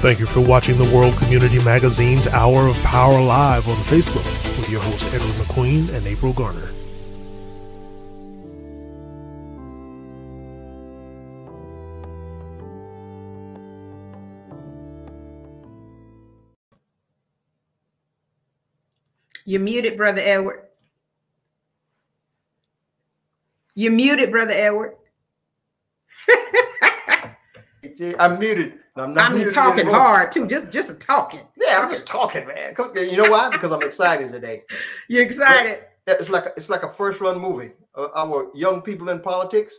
Thank you for watching the World Community Magazine's Hour of Power Live on Facebook with your hosts Edward McQueen and April Garner. You're muted, Brother Edward. You're muted, Brother Edward. I'm muted. I'm not. I'm talking anymore. hard too. Just, just talking. Yeah, I'm just talking, man. You know why? Because I'm excited today. You're excited. But it's like a, it's like a first run movie. Uh, our young people in politics,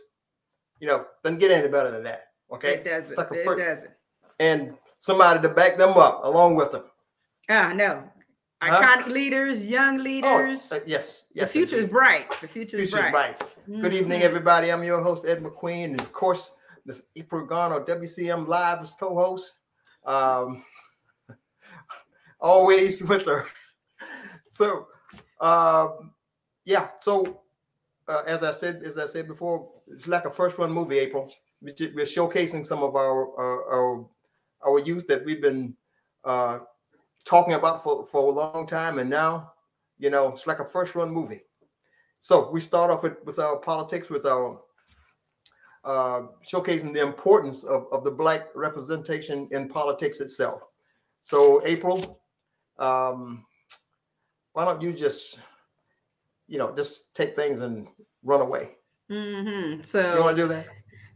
you know, doesn't get any better than that. Okay, it doesn't. Like it first, doesn't. And somebody to back them up along with them. Ah, no. Iconic huh? leaders, young oh, leaders. Oh, uh, yes, yes. The future is bright. The future is bright. bright. Mm-hmm. Good evening, everybody. I'm your host, Ed McQueen, and of course, this April Garner, WCM Live as co-host. Um, always with her. so, um, yeah. So, uh, as I said, as I said before, it's like a first-run movie. April. We're showcasing some of our our, our, our youth that we've been uh, talking about for, for a long time. And now, you know, it's like a first run movie. So we start off with, with our politics, with our uh, showcasing the importance of, of the black representation in politics itself. So April, um, why don't you just, you know, just take things and run away? Mm-hmm. So you want to do that?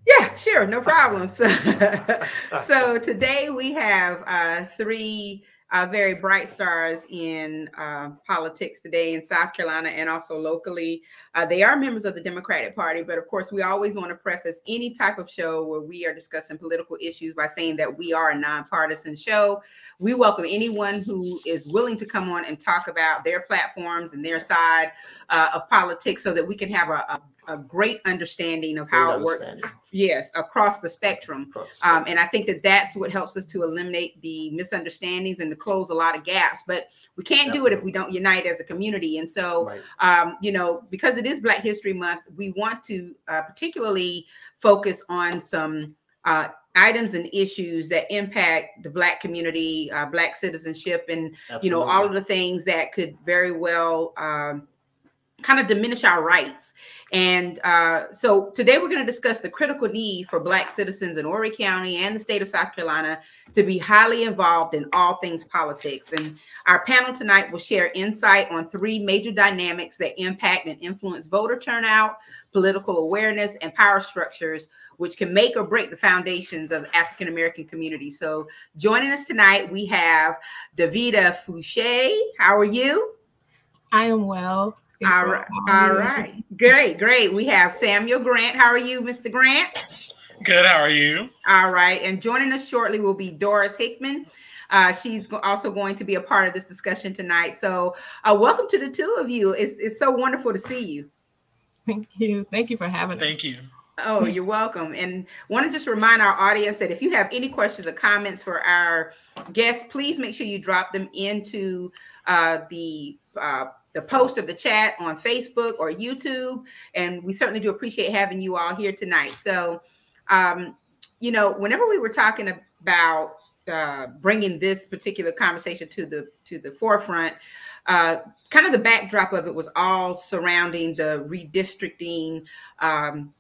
Yeah, sure, no problem. So, so today we have uh, three uh, very bright stars in uh, politics today in South Carolina and also locally. Uh, they are members of the Democratic Party, but of course, we always want to preface any type of show where we are discussing political issues by saying that we are a nonpartisan show. We welcome anyone who is willing to come on and talk about their platforms and their side uh, of politics so that we can have a, a a great understanding of how it works yes across the spectrum, across the spectrum. Um, and i think that that's what helps us to eliminate the misunderstandings and to close a lot of gaps. But we can't do it if we don't unite as a community. And so right. um, you know because it is black history month we want to uh, particularly focus on some uh, items and issues that impact the black community uh, black citizenship and Absolutely. you know all of the things that could very well um, kind of diminish our rights. And uh, so today we're going to discuss the critical need for Black citizens in Horry County and the state of South Carolina to be highly involved in all things politics. And our panel tonight will share insight on three major dynamics that impact and influence voter turnout, political awareness, and power structures, which can make or break the foundations of African American community. So joining us tonight, we have Davita Foushee. How are you? I am well. All right. All right. Great. Great. We have Samuel Grant. How are you, Mr. Grant? Good. How are you? All right. And joining us shortly will be Doris Hickman. Uh, she's also going to be a part of this discussion tonight. So, uh, welcome to the two of you. It's, it's so wonderful to see you. Thank you. Thank you for having Thank us. Thank you. Oh, you're welcome. And want to just remind our audience that if you have any questions or comments for our guests, please make sure you drop them into uh, the uh, the post of the chat on Facebook or YouTube. And we certainly do appreciate having you all here tonight. So, um, you know, whenever we were talking about uh, bringing this particular conversation to the to the forefront, uh, kind of the backdrop of it was all surrounding the redistricting um,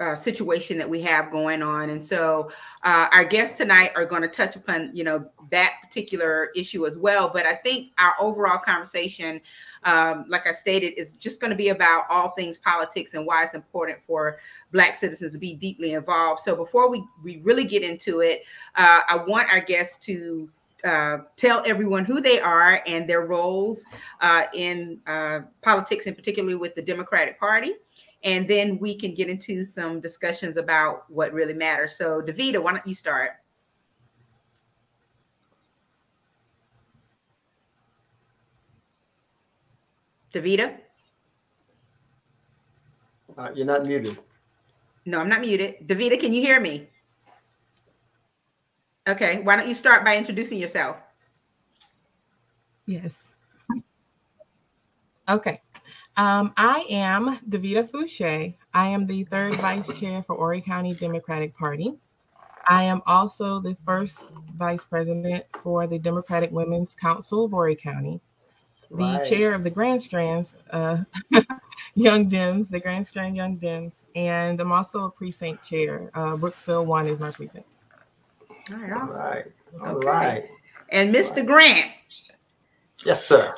uh, situation that we have going on. And so uh, our guests tonight are going to touch upon, you know, that particular issue as well. But I think our overall conversation um, like I stated, is just going to be about all things politics and why it's important for Black citizens to be deeply involved. So before we, we really get into it, uh, I want our guests to uh, tell everyone who they are and their roles uh, in uh, politics, and particularly with the Democratic Party. And then we can get into some discussions about what really matters. So, Davita, why don't you start? Davita? Uh, you're not muted. No, I'm not muted. Davita, can you hear me? Okay, why don't you start by introducing yourself? Yes. Okay. Um, I am Davita Foushee. I am the third vice chair for Horry County Democratic Party. I am also the first vice president for the Democratic Women's Council of Horry County, the Right. chair of the Grand Strands uh, Young Dems, the Grand Strand Young Dems, and I'm also a precinct chair. Uh, Brooksville 1 is my precinct. All right, All awesome. right. All Okay. right. And Mr. Grant. Yes, sir.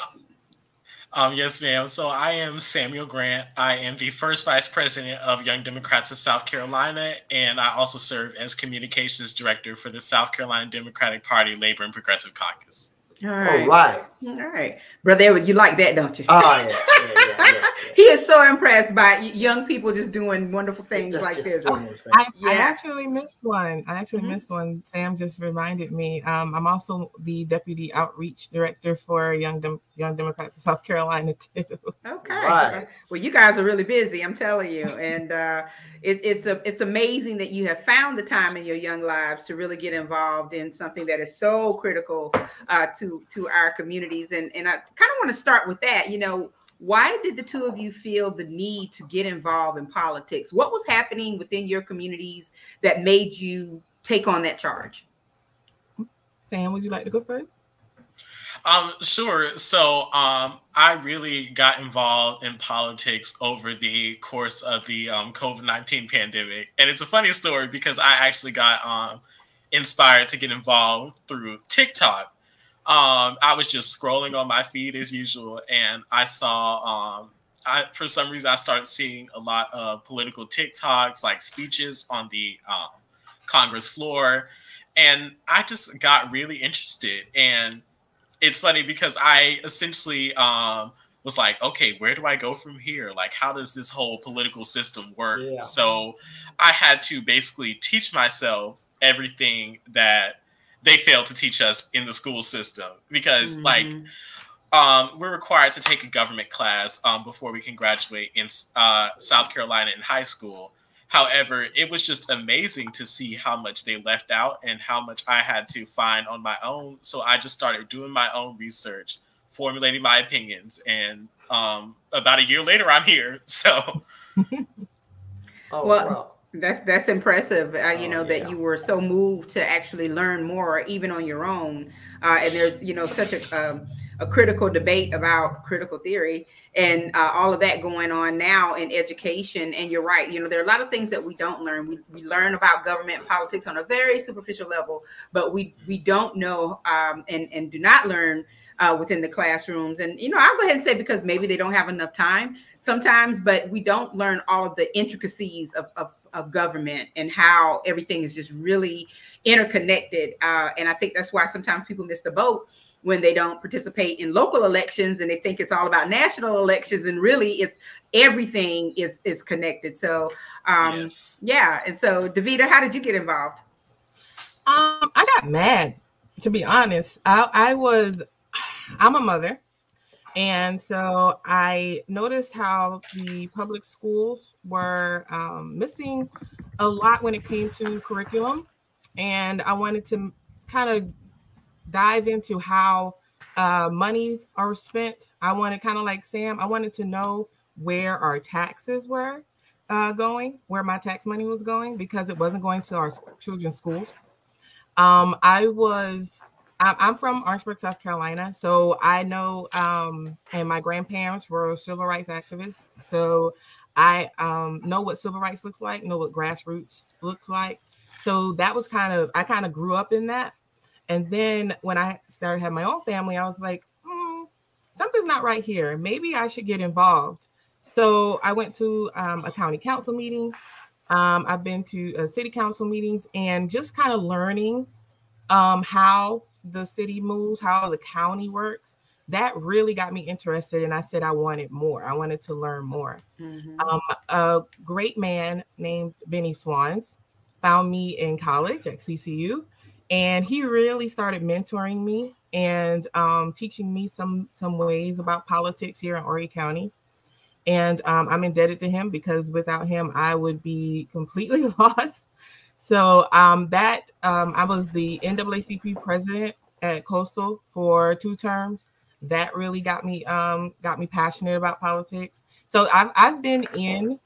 Um, yes, ma'am. So I am Samuel Grant. I am the first vice president of Young Democrats of South Carolina, and I also serve as communications director for the South Carolina Democratic Party Labor and Progressive Caucus. All All right. right. All right. Brother Edward, you like that, don't you? Oh, yeah. yeah, yeah, yeah, yeah. he is so impressed by young people just doing wonderful things Just- like just this. doing those things. I, I actually missed one. I actually Mhm. missed one. Sam just reminded me. Um, I'm also the deputy outreach director for Young Dem- Young Democrats of South Carolina too. Okay. Right. Well, you guys are really busy, I'm telling you, and uh, it, it's a it's amazing that you have found the time in your young lives to really get involved in something that is so critical uh, to to our communities. And and I kind of want to start with that. You know, why did the two of you feel the need to get involved in politics? What was happening within your communities that made you take on that charge? Sam, would you like to go first? Um, sure. So um, I really got involved in politics over the course of the um, COVID 19 pandemic. And it's a funny story because I actually got um, inspired to get involved through TikTok. Um, I was just scrolling on my feed as usual, and I saw, um, I, for some reason, I started seeing a lot of political TikToks, like speeches on the um, Congress floor. And I just got really interested. And it's funny because I essentially um, was like, okay, where do I go from here? Like, how does this whole political system work? Yeah. So I had to basically teach myself everything that they fail to teach us in the school system because, like, Mhm. um, we're required to take a government class um, before we can graduate in uh, South Carolina in high school. However, it was just amazing to see how much they left out and how much I had to find on my own. So I just started doing my own research, formulating my opinions, and um, about a year later, I'm here. So Oh, Well, wow. That's that's impressive. Uh, you Oh, know yeah. that you were so moved to actually learn more, even on your own. Uh, and there's you know such a um, a critical debate about critical theory and uh, all of that going on now in education. And you're right. You know there are a lot of things that we don't learn. We, we learn about government politics on a very superficial level, but we we don't know um, and and do not learn uh, within the classrooms. And you know I'll go ahead and say because maybe they don't have enough time sometimes, but we don't learn all of the intricacies of, of, of government and how everything is just really interconnected. Uh, and I think that's why sometimes people miss the boat when they don't participate in local elections and they think it's all about national elections and really it's everything is is connected. So um, yes, yeah. And so Davita, how did you get involved? Um, I got mad, to be honest. I, I was, I'm a mother. And so I noticed how the public schools were um, missing a lot when it came to curriculum. And I wanted to kind of dive into how uh, monies are spent. I wanted kind of like Sam, I wanted to know where our taxes were uh, going, where my tax money was going, because it wasn't going to our children's schools. Um, I was I'm from Orangeburg, South Carolina, so I know, um, and my grandparents were civil rights activists, so I um, know what civil rights looks like, know what grassroots looks like. So that was kind of I kind of grew up in that, and then when I started having my own family, I was like, hmm, something's not right here. Maybe I should get involved. So I went to um, a county council meeting. Um, I've been to uh, city council meetings and just kind of learning um, how the city moves, how the county works. That really got me interested, and I said I wanted more. I wanted to learn more. Um, a great man named Benny Swans found me in college at CCU, and he really started mentoring me and um, teaching me some some ways about politics here in Horry County. And um, I'm indebted to him because without him, I would be completely lost. So um, that um, I was the NAACP president at Coastal for two terms. That really got me um, got me passionate about politics. So I've I've been in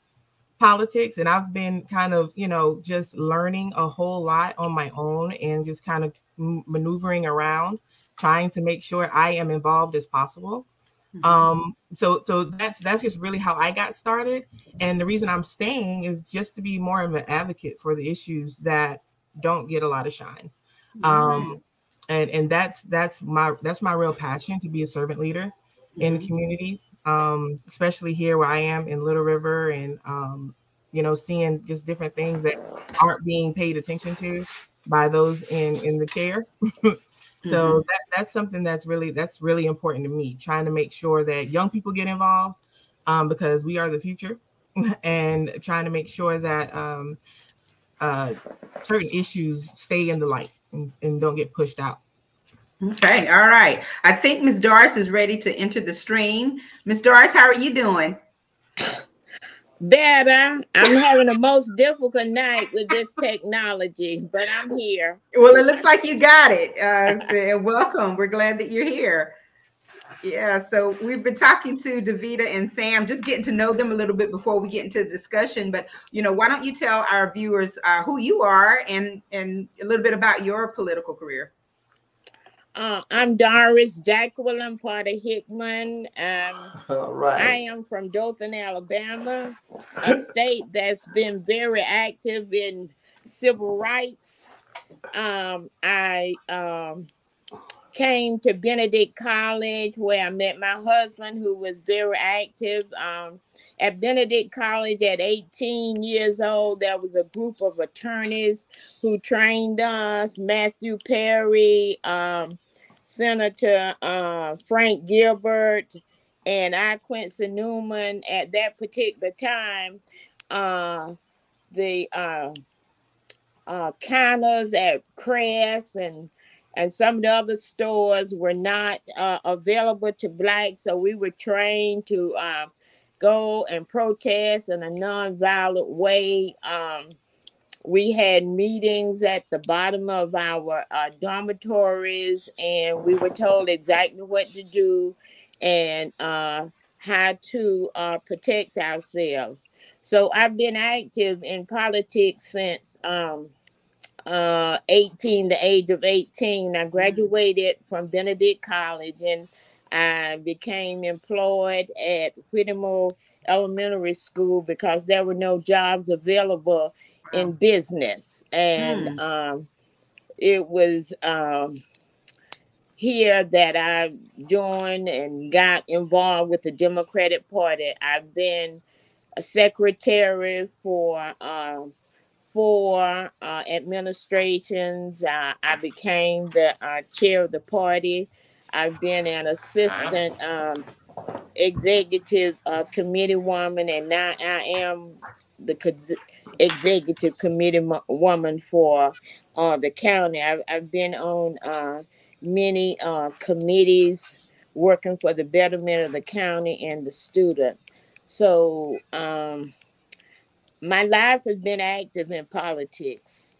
politics and I've been kind of, you know, just learning a whole lot on my own and just kind of maneuvering around trying to make sure I am involved as possible. Mm-hmm. Um so so that's that's just really how I got started and the reason I'm staying is just to be more of an advocate for the issues that don't get a lot of shine. Um and and that's that's my that's my real passion to be a servant leader in the communities, um, especially here where I am in Little River, and um, you know, seeing just different things that aren't being paid attention to by those in in the chair. so mm-hmm. that, that's something that's really that's really important to me. Trying to make sure that young people get involved um, because we are the future, and trying to make sure that um, uh, certain issues stay in the light and, and don't get pushed out. Okay, all right. I think Ms. Doris is ready to enter the stream. Ms. Doris, how are you doing? Better. I'm having a most difficult night with this technology, but I'm here. Well, it looks like you got it. Uh, welcome. We're glad that you're here. Yeah, so we've been talking to Davita and Sam, just getting to know them a little bit before we get into the discussion. But you know, why don't you tell our viewers uh, who you are and and a little bit about your political career? Uh, I'm Doris Jacqueline Porter Hickman. Um, All right. I am from Dothan, Alabama, a state that's been very active in civil rights. Um, I um, came to Benedict College where I met my husband, who was very active. Um, at Benedict College at 18 years old, there was a group of attorneys who trained us Matthew Perry, um, Senator uh, Frank Gilbert and I, Quincy Newman, at that particular time, uh, the uh, uh, counters at Kress and and some of the other stores were not uh, available to blacks, so we were trained to uh, go and protest in a nonviolent way. Um, we had meetings at the bottom of our uh, dormitories and we were told exactly what to do and uh, how to uh, protect ourselves. So I've been active in politics since um, uh, 18, the age of 18. I graduated from Benedict College and I became employed at Whittemore Elementary School because there were no jobs available in business, and mm. um, it was um, here that I joined and got involved with the Democratic Party. I've been a secretary for um, four uh, administrations. Uh, I became the uh, chair of the party. I've been an assistant um, executive uh, committee woman, and now I am the executive committee woman for uh, the county. I've, I've been on uh, many uh, committees working for the betterment of the county and the student. So um, my life has been active in politics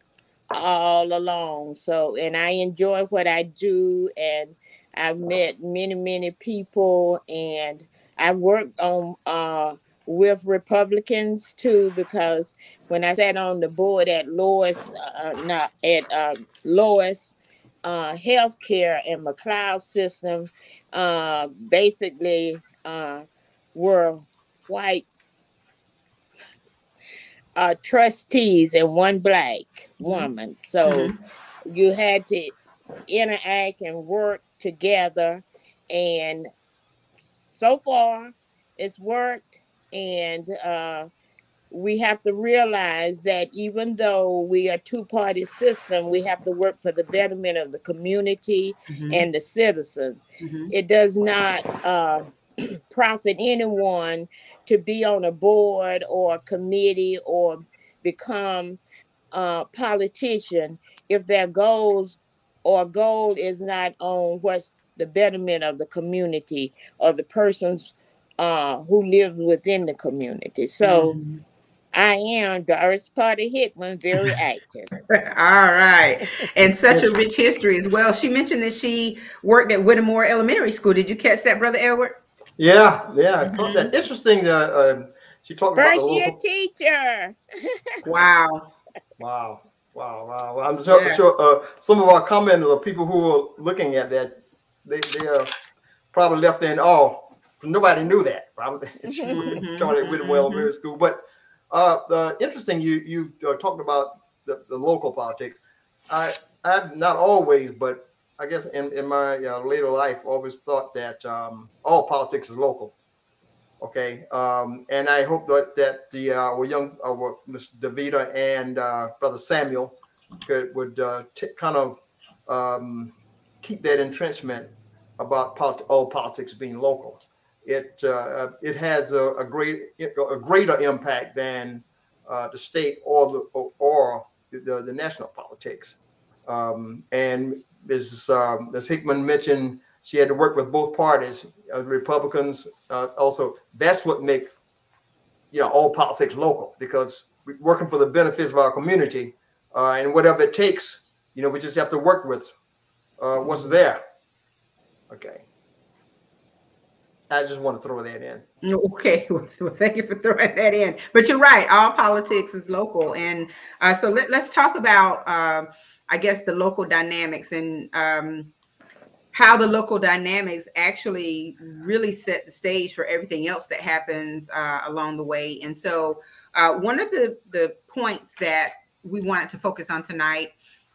all along. So, and I enjoy what I do, and I've met many, many people, and I worked on uh, with Republicans too, because when I sat on the board at Loris, uh, not at uh, Loris uh, Healthcare and McLeod System, uh, basically uh, were white uh, trustees and one black mm-hmm. woman. So mm-hmm. you had to interact and work together, and so far it's worked and uh, we have to realize that even though we are two party system, we have to work for the betterment of the community mm-hmm. and the citizens. Mm-hmm. It does not uh, profit anyone to be on a board or a committee or become a politician if their goals or goal is not on what's the betterment of the community or the person's uh, who lives within the community. So mm-hmm. I am Doris Porter Hickman, very active. All right. And such a rich history as well. She mentioned that she worked at Whittemore Elementary School. Did you catch that, Brother Edward? Yeah, yeah. Mm-hmm. That interesting. Uh, uh, She talked First about the year local. teacher. Wow. Wow, wow, wow. Well, I'm sure, Yeah. sure uh, some of our commenters or people who are looking at that, they they are probably left in awe. Nobody knew that. Probably she Mhm, taught at Whitwell mhm. Middle School. But uh, the interesting, you you uh, talked about the, the local politics. I I've not always, but I guess in in my uh, later life, always thought that um, all politics is local. Okay, um, and I hope that that the uh, our young our Mr. Davita and uh, Brother Samuel could would uh, t- kind of um, keep that entrenchment about polit- all politics being local. It uh, it has a, a great a greater impact than uh, the state or the or, the, the national politics. Um, and Ms. Um, Ms. Hickman mentioned she had to work with both parties, uh, Republicans. Uh, also, that's what makes you know all politics local because we're working for the benefits of our community, uh, and whatever it takes, you know, we just have to work with uh, what's there. Okay. I just want to throw that in. Okay, well, thank you for throwing that in. But you're right, all politics is local, and uh, so let, us talk about, um, I guess, the local dynamics and um, how the local dynamics actually really set the stage for everything else that happens uh, along the way. And so, uh, one of the the points that we wanted to focus on tonight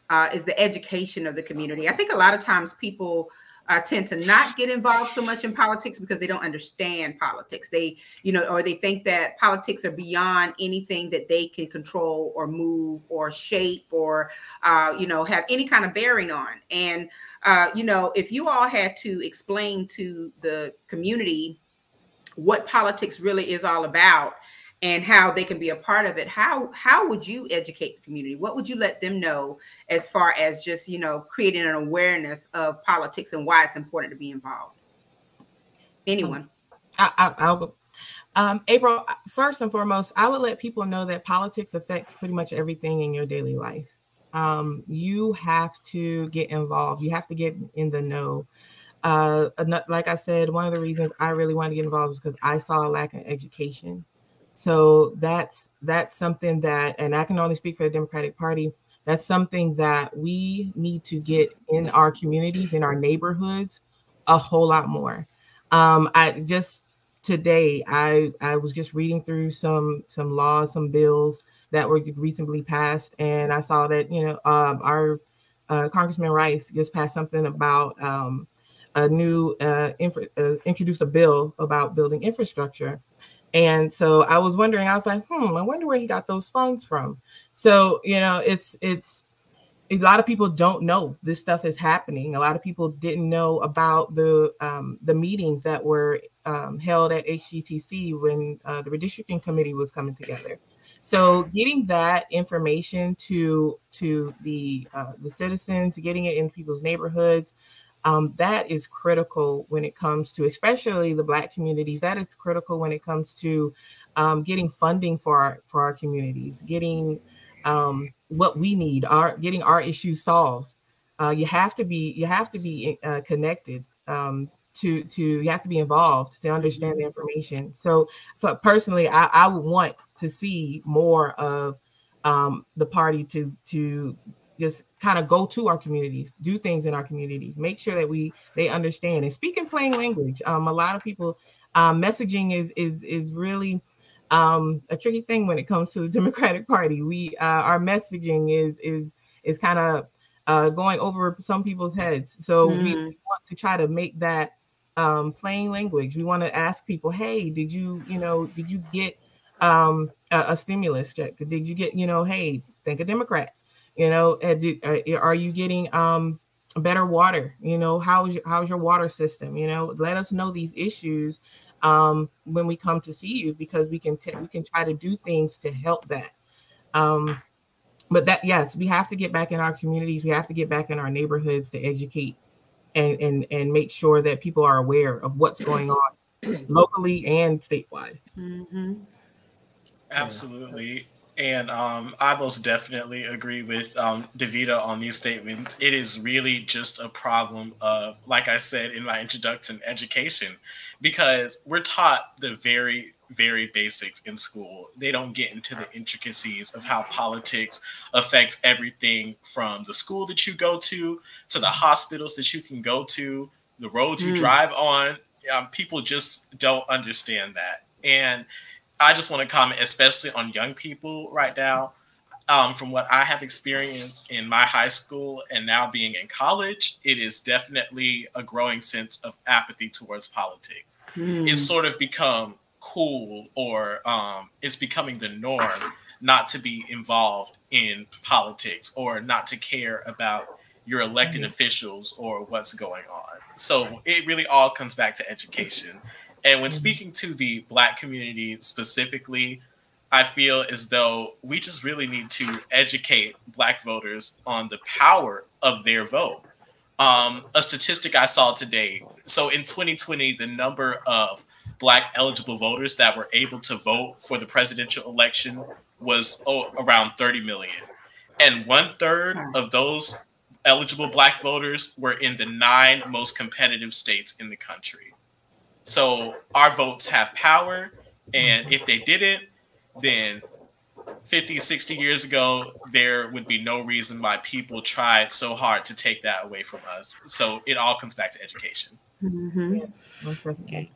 uh, is the education of the community. I think a lot of times people uh, tend to not get involved so much in politics because they don't understand politics. They, you know, or they think that politics are beyond anything that they can control or move or shape or, uh, you know, have any kind of bearing on. And, uh, you know, if you all had to explain to the community what politics really is all about and how they can be a part of it how how would you educate the community what would you let them know as far as just you know creating an awareness of politics and why it's important to be involved anyone I, I, I'll go. Um, April, first and foremost, I would let people know that politics affects pretty much everything in your daily life. Um, you have to get involved. You have to get in the know. Uh, like I said, one of the reasons I really wanted to get involved was because I saw a lack of education. So that's that's something that, and I can only speak for the Democratic Party. That's something that we need to get in our communities, in our neighborhoods, a whole lot more. Um, I just today I I was just reading through some some laws, some bills that were recently passed, and I saw that you know um, our uh, Congressman Rice just passed something about um, a new uh, infra- uh, introduced a bill about building infrastructure. And so I was wondering, I was like, hmm, I wonder where he got those funds from. So, you know, it's it's a lot of people don't know this stuff is happening. A lot of people didn't know about the um, the meetings that were um, held at HGTC when uh, the redistricting committee was coming together. So getting that information to to the uh, the citizens, getting it in people's neighborhoods, um, that is critical when it comes to especially the Black communities. That is critical when it comes to um, getting funding for our for our communities, getting um, what we need, our getting our issues solved. Uh, you have to be you have to be uh, connected um, to to you have to be involved to understand the information. So, for personally, I, I would want to see more of um, the party to to just kind of go to our communities, do things in our communities, make sure that we they understand and speak in plain language. Um, a lot of people um, messaging is is is really um, a tricky thing when it comes to the Democratic Party. We uh, our messaging is is is kind of uh, going over some people's heads. So mm. we want to try to make that um, plain language. We want to ask people, hey, did you you know did you get um, a, a stimulus check? Did you get you know hey, thank a Democrat. You know, are you getting um, better water? You know, how's your, how's your water system? You know, let us know these issues um, when we come to see you because we can t- we can try to do things to help that. Um, but that yes, we have to get back in our communities. We have to get back in our neighborhoods to educate and and and make sure that people are aware of what's going on locally and statewide. Mm-hmm. Absolutely. And um, I most definitely agree with um, Davita on these statements. It is really just a problem of, like I said in my introduction, education, because we're taught the very very basics in school. They don't get into the intricacies of how politics affects everything from the school that you go to to the hospitals that you can go to, the roads you mm. drive on. Um, people just don't understand that. And I just want to comment, especially on young people right now. Um, from what I have experienced in my high school and now being in college, it is definitely a growing sense of apathy towards politics. Mm. It's sort of become cool or um, it's becoming the norm not to be involved in politics or not to care about your elected mm-hmm. officials or what's going on. So it really all comes back to education. And when mm-hmm. speaking to the Black community specifically, I feel as though we just really need to educate Black voters on the power of their vote. Um, a statistic I saw today. So in 2020, the number of black eligible voters that were able to vote for the presidential election was oh, around 30 million. And one third of those eligible black voters were in the nine most competitive states in the country. So our votes have power. And if they didn't, then 50, 60 years ago, there would be no reason why people tried so hard to take that away from us. So it all comes back to education. Mm-hmm. Okay.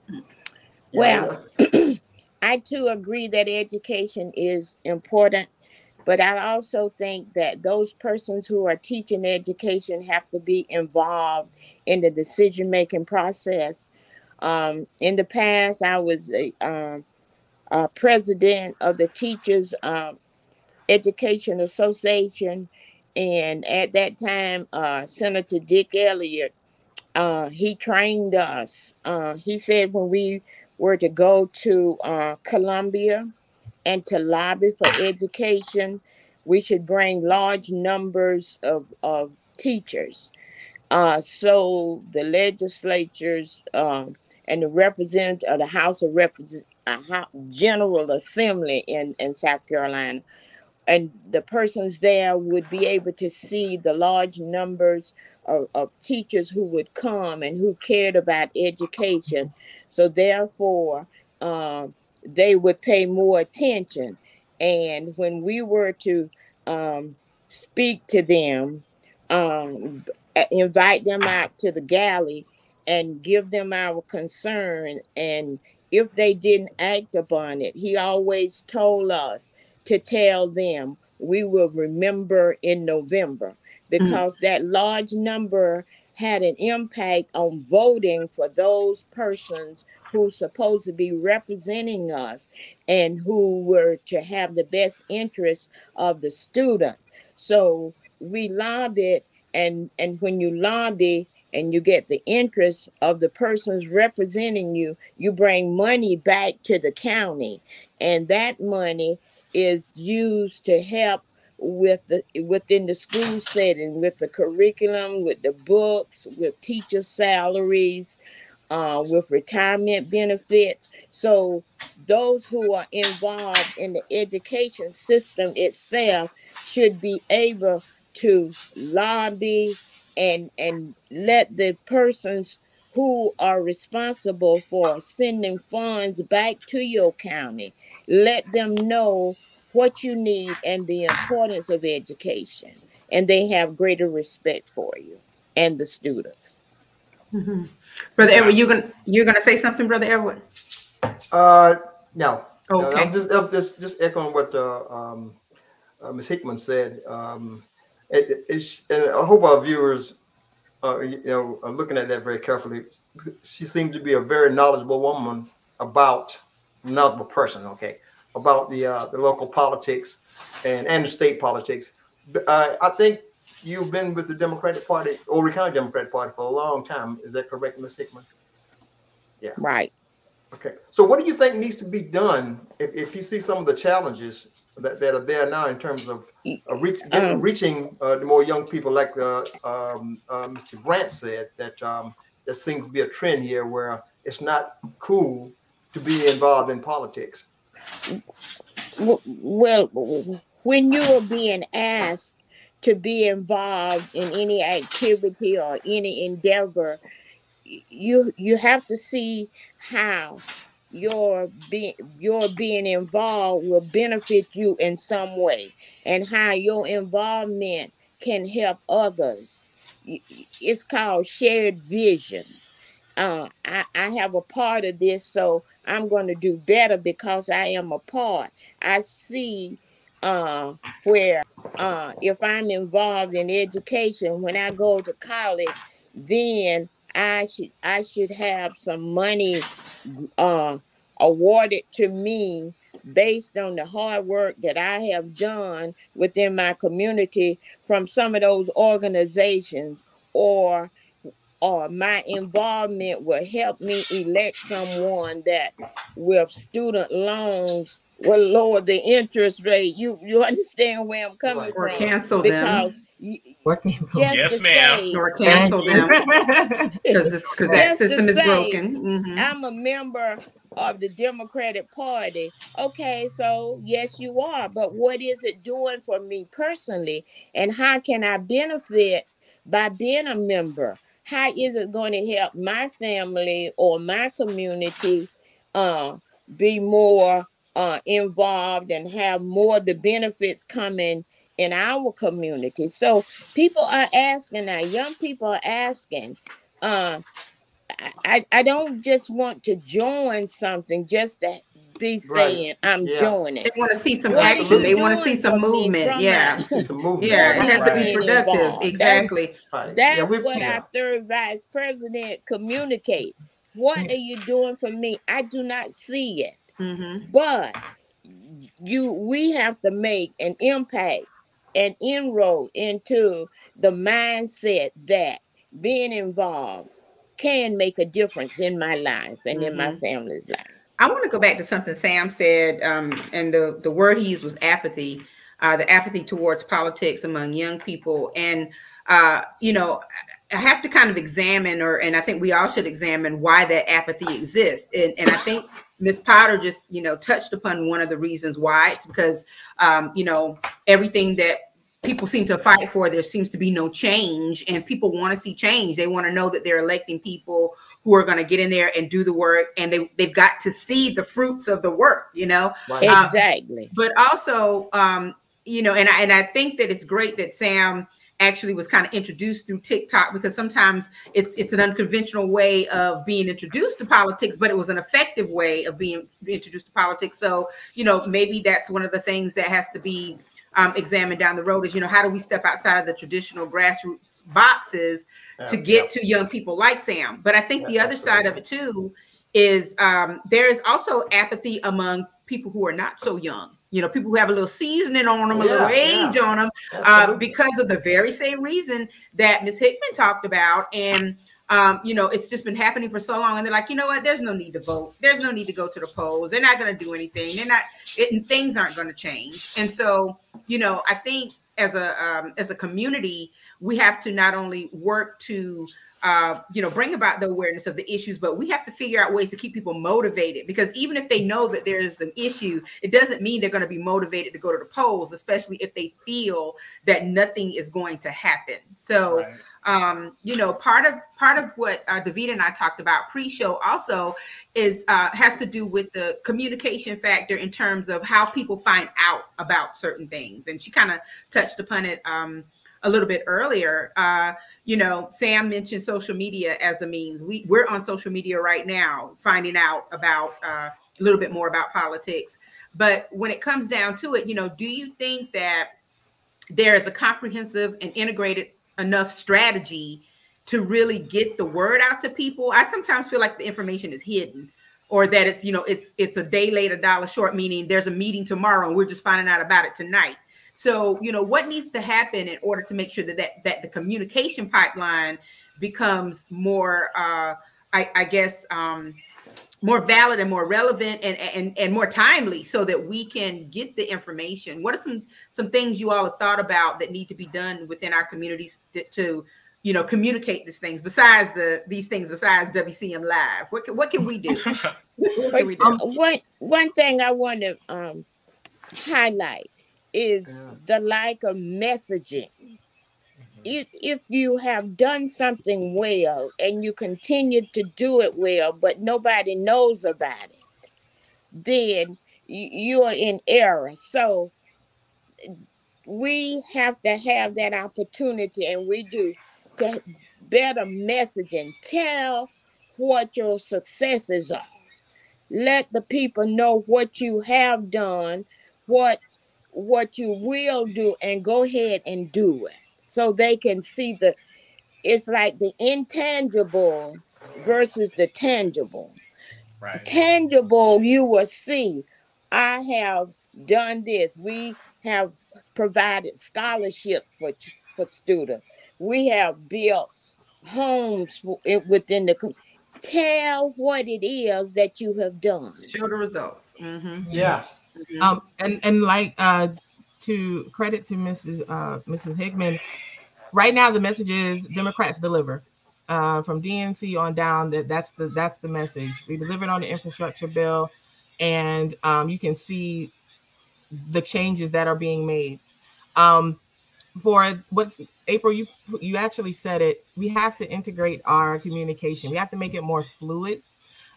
Well, I too agree that education is important, but I also think that those persons who are teaching education have to be involved in the decision making process. Um, in the past, I was a, um, a president of the Teachers um, Education Association, and at that time, uh, Senator Dick Elliott, uh, he trained us. Uh, he said when we were to go to uh, Columbia and to lobby for education, we should bring large numbers of, of teachers. Uh, so the legislatures uh, and the representative of the House of Representatives, uh, General Assembly in, in South Carolina, and the persons there would be able to see the large numbers of, of teachers who would come and who cared about education so therefore, um, they would pay more attention. And when we were to um, speak to them, um, invite them out to the galley and give them our concern. And if they didn't act upon it, he always told us to tell them we will remember in November mm. because mm. that large number had an impact on voting for those persons who supposed to be representing us and who were to have the best interest of the students. So we lobbied and and when you lobby and you get the interest of the persons representing you, you bring money back to the county. And that money is used to help with the within the school setting with the curriculum with the books with teacher salaries uh, with retirement benefits so those who are involved in the education system itself should be able to lobby and and let the persons who are responsible for sending funds back to your county let them know what you need and the importance of education, and they have greater respect for you and the students. Mm-hmm. Brother Edward, you're gonna you're gonna say something, Brother Edward? Uh, no. Okay. I'm just I'm just just echoing what uh, um, uh, Ms. Hickman said. Um, it, it, and I hope our viewers, uh, you know, are looking at that very carefully. She seems to be a very knowledgeable woman about knowledgeable person. Okay, about the uh, the local politics and and the state politics. Uh, I think you've been with the Democratic Party, Horry County Democratic Party, for a long time. Is that correct, Ms. Hickman? Yeah. Right. Okay. So, what do you think needs to be done if, if you see some of the challenges that, that are there now in terms of uh, reach, um, reaching uh, the more young people, like uh, um, uh, Mr. Grant said, that um, there seems to be a trend here where it's not cool to be involved in politics? well, when you are being asked to be involved in any activity or any endeavor, you you have to see how your being your being involved will benefit you in some way and how your involvement can help others. It's called shared vision. Uh, I, I have a part of this so i'm going to do better because i am a part. I see uh, where uh, if i'm involved in education when i go to college then I should I should have some money uh, awarded to me based on the hard work that I have done within my community from some of those organizations or or my involvement will help me elect someone that with student loans will lower the interest rate. You you understand where I'm coming from. or from? cancel because them. Or cancel. Yes, ma'am. say- or cancel them because because that system is say, broken. Mhm. I'm a member of the Democratic Party. Okay, so yes, you are, but what is it doing for me personally? And how can I benefit by being a member? How is it going to help my family or my community uh, be more uh, involved and have more of the benefits coming in our community? So people are asking now, young people are asking. Uh, I, I I don't just want to join something just to be saying I'm Yeah. joining They want to see some What action. They want to see some movement. Yeah. my- See some movement. Yeah, it has to be productive. Involved. Exactly. Right. That's yeah, what yeah. our third vice president communicate. What are you doing for me? I do not see it. Hmm But you we have to make an impact and inroad into the mindset that being involved can make a difference in my life and in my family's life. I want to go back to something Sam said, um, and the, the word he used was apathy, uh, the apathy towards politics among young people. And, uh, you know, I have to kind of examine, or and I think we all should examine why that apathy exists. And, and I think Ms. Potter just, you know, touched upon one of the reasons why. It's because, um, you know, everything that people seem to fight for, there seems to be no change, and people want to see change. They want to know that they're electing people who are going to get in there and do the work, and they they've got to see the fruits of the work, you know. Right. Um, Exactly. But also, um, you know, and I and I think that it's great that Sam actually was kind of introduced through TikTok because sometimes it's it's an unconventional way of being introduced to politics, but it was an effective way of being introduced to politics. So, you know, maybe that's one of the things that has to be um, examined down the road is, you know, how do we step outside of the traditional grassroots boxes to Yeah, get to young people like Sam? But I think the other side of it too is um, there's also apathy among people who are not so young. You know, people who have a little seasoning on them, a little Yeah, age on them, uh, because of the very same reason that Miss Hickman talked about. And um, you know, it's just been happening for so long, and they're like, you know what? There's no need to vote. There's no need to go to the polls. They're not going to do anything. They're not. It, and things aren't going to change. And so, you know, I think as a um, as a community, we have to not only work to uh, you know, bring about the awareness of the issues, but we have to figure out ways to keep people motivated because even if they know that there's an issue, it doesn't mean they're going to be motivated to go to the polls, especially if they feel that nothing is going to happen. So, Right. um, you know, part of part of what uh, and I talked about pre-show also is uh, has to do with the communication factor in terms of how people find out about certain things, and she kind of touched upon it um, a little bit earlier. Uh, you know, Sam mentioned social media as a means. We we're on social media right now, finding out about uh, a little bit more about politics. But when it comes down to it, you know, do you think that there is a comprehensive and integrated enough strategy to really get the word out to people? I sometimes feel like the information is hidden or that it's, you know, it's it's a day late, a dollar short, meaning there's a meeting tomorrow and we're just finding out about it tonight. So, you know, what needs to happen in order to make sure that that, that the communication pipeline becomes more, uh, I, I guess, um, more valid and more relevant and, and and more timely so that we can get the information? What are some some things you all have thought about that need to be done within our communities to, to you know communicate these things besides the these things besides wcm live? What can, what can we do? What can we do? Um, one one thing I want to um, highlight is Yeah. the lack of messaging. Mm-hmm. If, if you have done something well and you continue to do it well, but nobody knows about it, then you are in error. So we have to have that opportunity, and we do to better messaging. Tell what your successes are. Let the people know what you have done, what what you will do, and go ahead and do it so they can see the. It's like the intangible versus the tangible. Right. Tangible, you will see. I have done this. We have provided scholarships for for students. We have built homes within the tell what it is that you have done. Show the results. Mm-hmm. Yes. Mm-hmm. Um, and and like uh, to credit to Mrs. Uh, Mrs. Hickman, right now the message is Democrats deliver. Uh, from DNC on down, that that's the that's the message. We delivered on the infrastructure bill, and um, you can see the changes that are being made. Um, for what April, you you actually said it. We have to integrate our communication. We have to make it more fluid.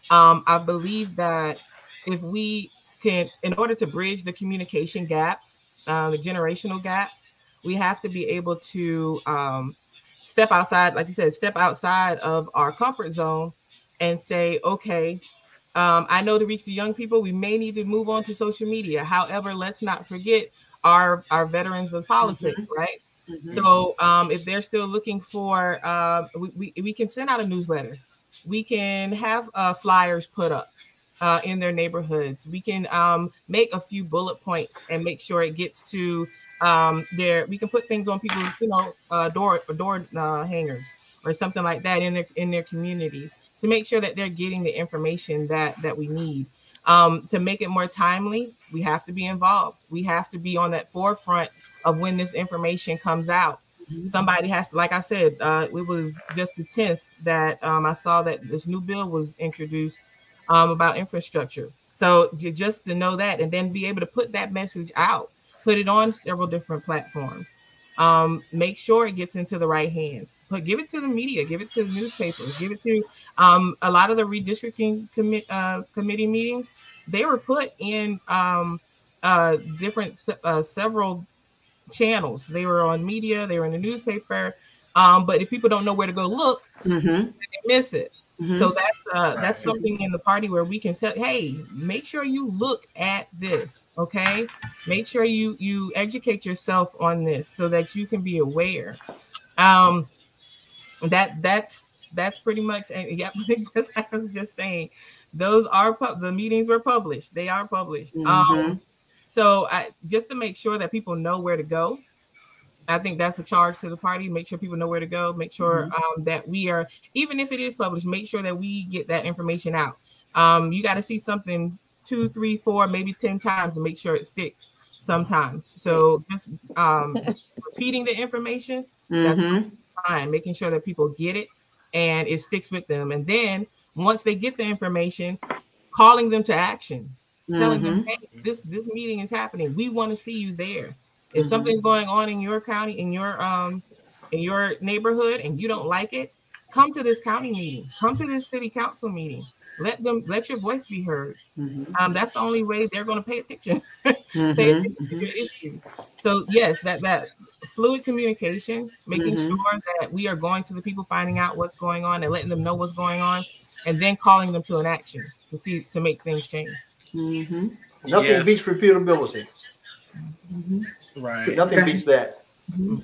Um, I believe that if we can, in order to bridge the communication gaps, uh, the generational gaps, we have to be able to um, step outside, like you said, step outside of our comfort zone and say, okay, um, I know to reach the young people, we may need to move on to social media. However, let's not forget our our veterans of politics, mm-hmm. right? Mm-hmm. So um, if they're still looking for, uh, we, we, we can send out a newsletter. We can have uh, flyers put up uh, in their neighborhoods. We can um, make a few bullet points and make sure it gets to um, their. We can put things on people's, you know, uh, door door uh, hangers or something like that in their in their communities to make sure that they're getting the information that that we need. Um, to make it more timely, we have to be involved. We have to be on that forefront of when this information comes out. Mm-hmm. Somebody has to, like I said, uh, it was just the 10th that um, I saw that this new bill was introduced um, about infrastructure. So just to know that and then be able to put that message out, put it on several different platforms. Um, make sure it gets into the right hands. But give it to the media, give it to the newspapers, give it to um, a lot of the redistricting commi- uh, committee meetings. They were put in um, uh, different uh, several channels. They were on media, they were in the newspaper. Um, but if people don't know where to go look, mm-hmm. they miss it. Mm-hmm. So that's uh, that's something in the party where we can say, hey, make sure you look at this, okay? Make sure you you educate yourself on this so that you can be aware. Um, that that's that's pretty much and yeah, just I was just saying, those are the meetings were published. They are published. Mm-hmm. Um, so I, just to make sure that people know where to go, I think that's a charge to the party. Make sure people know where to go. Make sure mm-hmm. um, that we are, even if it is published, make sure that we get that information out. Um, you got to see something two, three, four, maybe 10 times to make sure it sticks sometimes. So just um, repeating the information, mm-hmm. that's fine. Making sure that people get it and it sticks with them. And then once they get the information, calling them to action telling mm-hmm. them, hey, this this meeting is happening. We want to see you there. If mm-hmm. something's going on in your county, in your um in your neighborhood, and you don't like it, come to this county meeting. Come to this city council meeting. Let them let your voice be heard. Mm-hmm. Um, that's the only way they're going to pay attention. pay attention to your issues. So yes, that that fluid communication, making mm-hmm. sure that we are going to the people, finding out what's going on, and letting them know what's going on, and then calling them to an action to see to make things change. Mm-hmm. Nothing yes. beats repeatability. Mm-hmm. Right. Nothing beats that. Mm-hmm.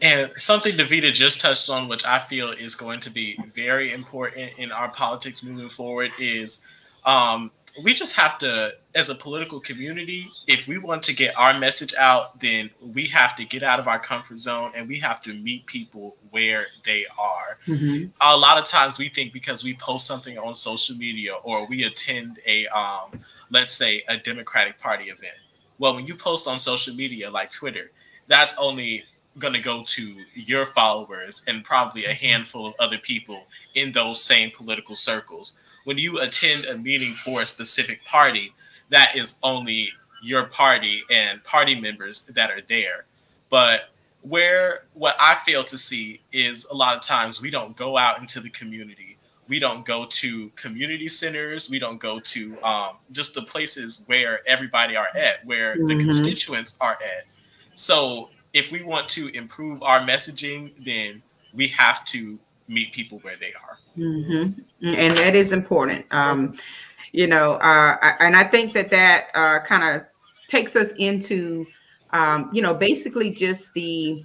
And something Davita just touched on, which I feel is going to be very important in our politics moving forward, is um, we just have to, as a political community, if we want to get our message out, then we have to get out of our comfort zone and we have to meet people where they are. Mm-hmm. A lot of times we think because we post something on social media or we attend a, um, let's say, a Democratic Party event. Well, when you post on social media like Twitter, that's only going to go to your followers and probably a handful of other people in those same political circles when you attend a meeting for a specific party, that is only your party and party members that are there. But where what I fail to see is a lot of times we don't go out into the community. We don't go to community centers. We don't go to um, just the places where everybody are at, where mm-hmm. the constituents are at. So if we want to improve our messaging, then we have to meet people where they are. Mm-hmm. And that is important. Um, you know, uh, and I think that that uh, kind of takes us into, um, you know, basically just the,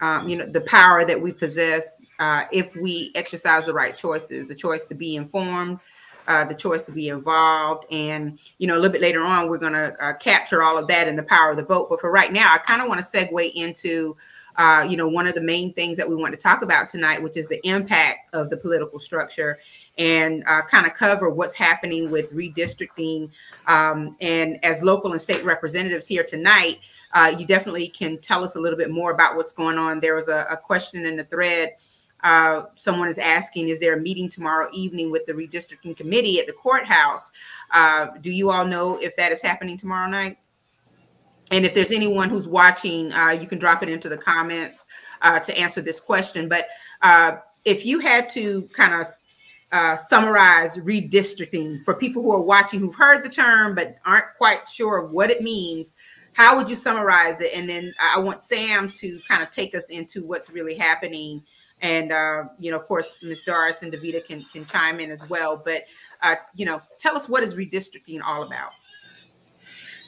um, you know, the power that we possess uh, if we exercise the right choices, the choice to be informed, uh, the choice to be involved. And, you know, a little bit later on, we're going to uh, capture all of that in the power of the vote. But for right now, I kind of want to segue into, uh, you know, one of the main things that we want to talk about tonight, which is the impact of the political structure and uh, kind of cover what's happening with redistricting. Um, and as local and state representatives here tonight, uh, you definitely can tell us a little bit more about what's going on. There was a, a question in the thread. Uh, someone is asking, is there a meeting tomorrow evening with the redistricting committee at the courthouse? Uh, do you all know if that is happening tomorrow night? And if there's anyone who's watching, uh, you can drop it into the comments uh, to answer this question. But uh, if you had to kind of uh, summarize redistricting for people who are watching who've heard the term but aren't quite sure what it means how would you summarize it? And then i want sam to kind of take us into what's really happening. And uh, you know of course ms doris and davita can can chime in as well. But uh, you know tell us what is redistricting all about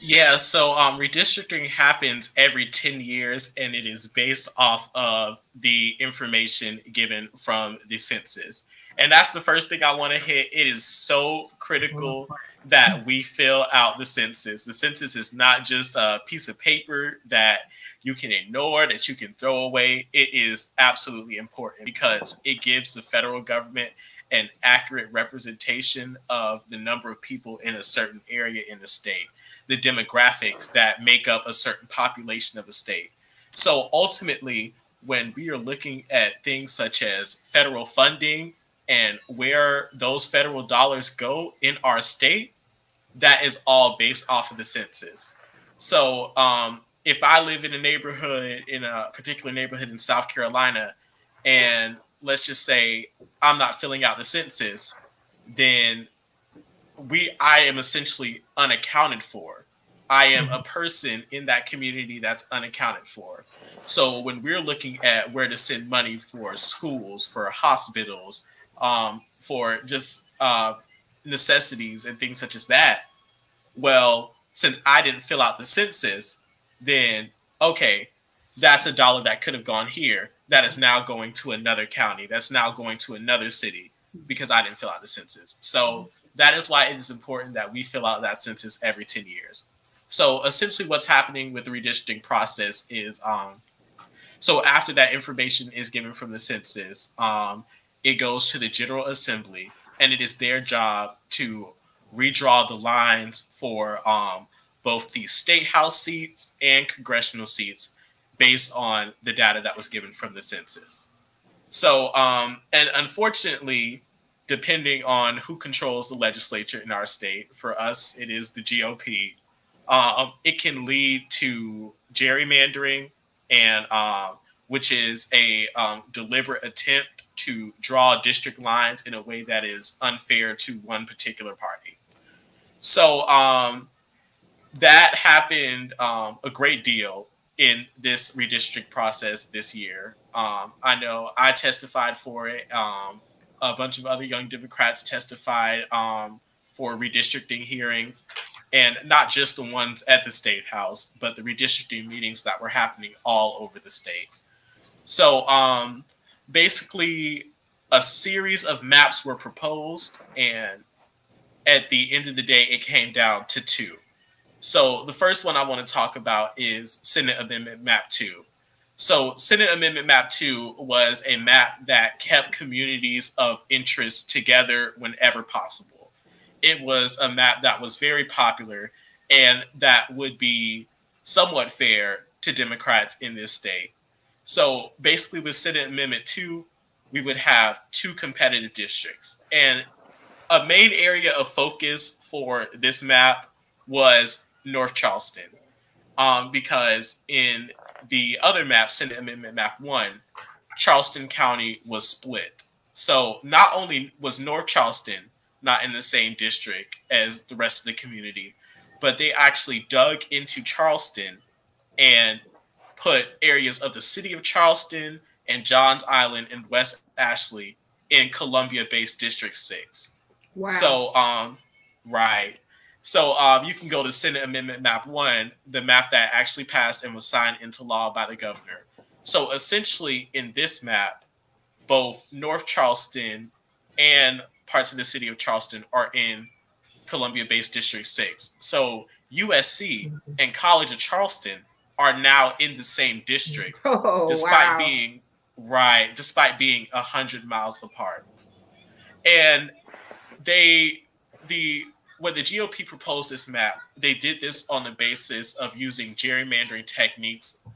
yeah, so um, redistricting happens every 10 years and it is based off of the information given from the census. And that's the first thing I want to hit. It is so critical that we fill out the census. The census is not just a piece of paper that you can ignore, that you can throw away. It is absolutely important because it gives the federal government an accurate representation of the number of people in a certain area in the state, the demographics that make up a certain population of a state. So ultimately, when we are looking at things such as federal funding and where those federal dollars go in our state, that is all based off of the census. So um, if I live in a neighborhood, in a particular neighborhood in South Carolina, and let's just say I'm not filling out the census, then we I am essentially unaccounted for. I am a person in that community that's unaccounted for. So when we're looking at where to send money for schools, for hospitals, um, for just uh, necessities and things such as that, well, since I didn't fill out the census, then okay, that's a dollar that could have gone here that is now going to another county, that's now going to another city because I didn't fill out the census. So that is why it is important that we fill out that census every 10 years. So essentially what's happening with the redistricting process is um, so after that information is given from the census, um, it goes to the General Assembly and it is their job to redraw the lines for um, both the state house seats and congressional seats based on the data that was given from the census. So, um, and unfortunately, depending on who controls the legislature in our state, for us, it is the GOP. Um, it can lead to gerrymandering, and um, which is a um, deliberate attempt to draw district lines in a way that is unfair to one particular party. So um, that happened um, a great deal in this redistrict process this year. Um, I know I testified for it. A bunch of other young Democrats testified for redistricting hearings, and not just the ones at the state house, but the redistricting meetings that were happening all over the state. So um, basically, a series of maps were proposed, and at the end of the day, it came down to two. So the first one I want to talk about is Senate Amendment Map 2. So Senate Amendment Map 2 was a map that kept communities of interest together whenever possible. It was a map that was very popular and that would be somewhat fair to Democrats in this state. So basically with Senate Amendment 2, we would have two competitive districts. And a main area of focus for this map was North Charleston, um, because in the other map, Senate Amendment Map 1, Charleston County was split. So not only was North Charleston not in the same district as the rest of the community, but they actually dug into Charleston and put areas of the city of Charleston and Johns Island and West Ashley in Columbia based District 6. Wow. So, um, right. So um, you can go to Senate Amendment Map 1, the map that actually passed and was signed into law by the governor. So essentially, in this map, both North Charleston and parts of the city of Charleston are in Columbia based District 6. So USC and College of Charleston are now in the same district, oh, despite wow. being right, despite being a hundred miles apart. And they the when the GOP proposed this map, they did this on the basis of using gerrymandering techniques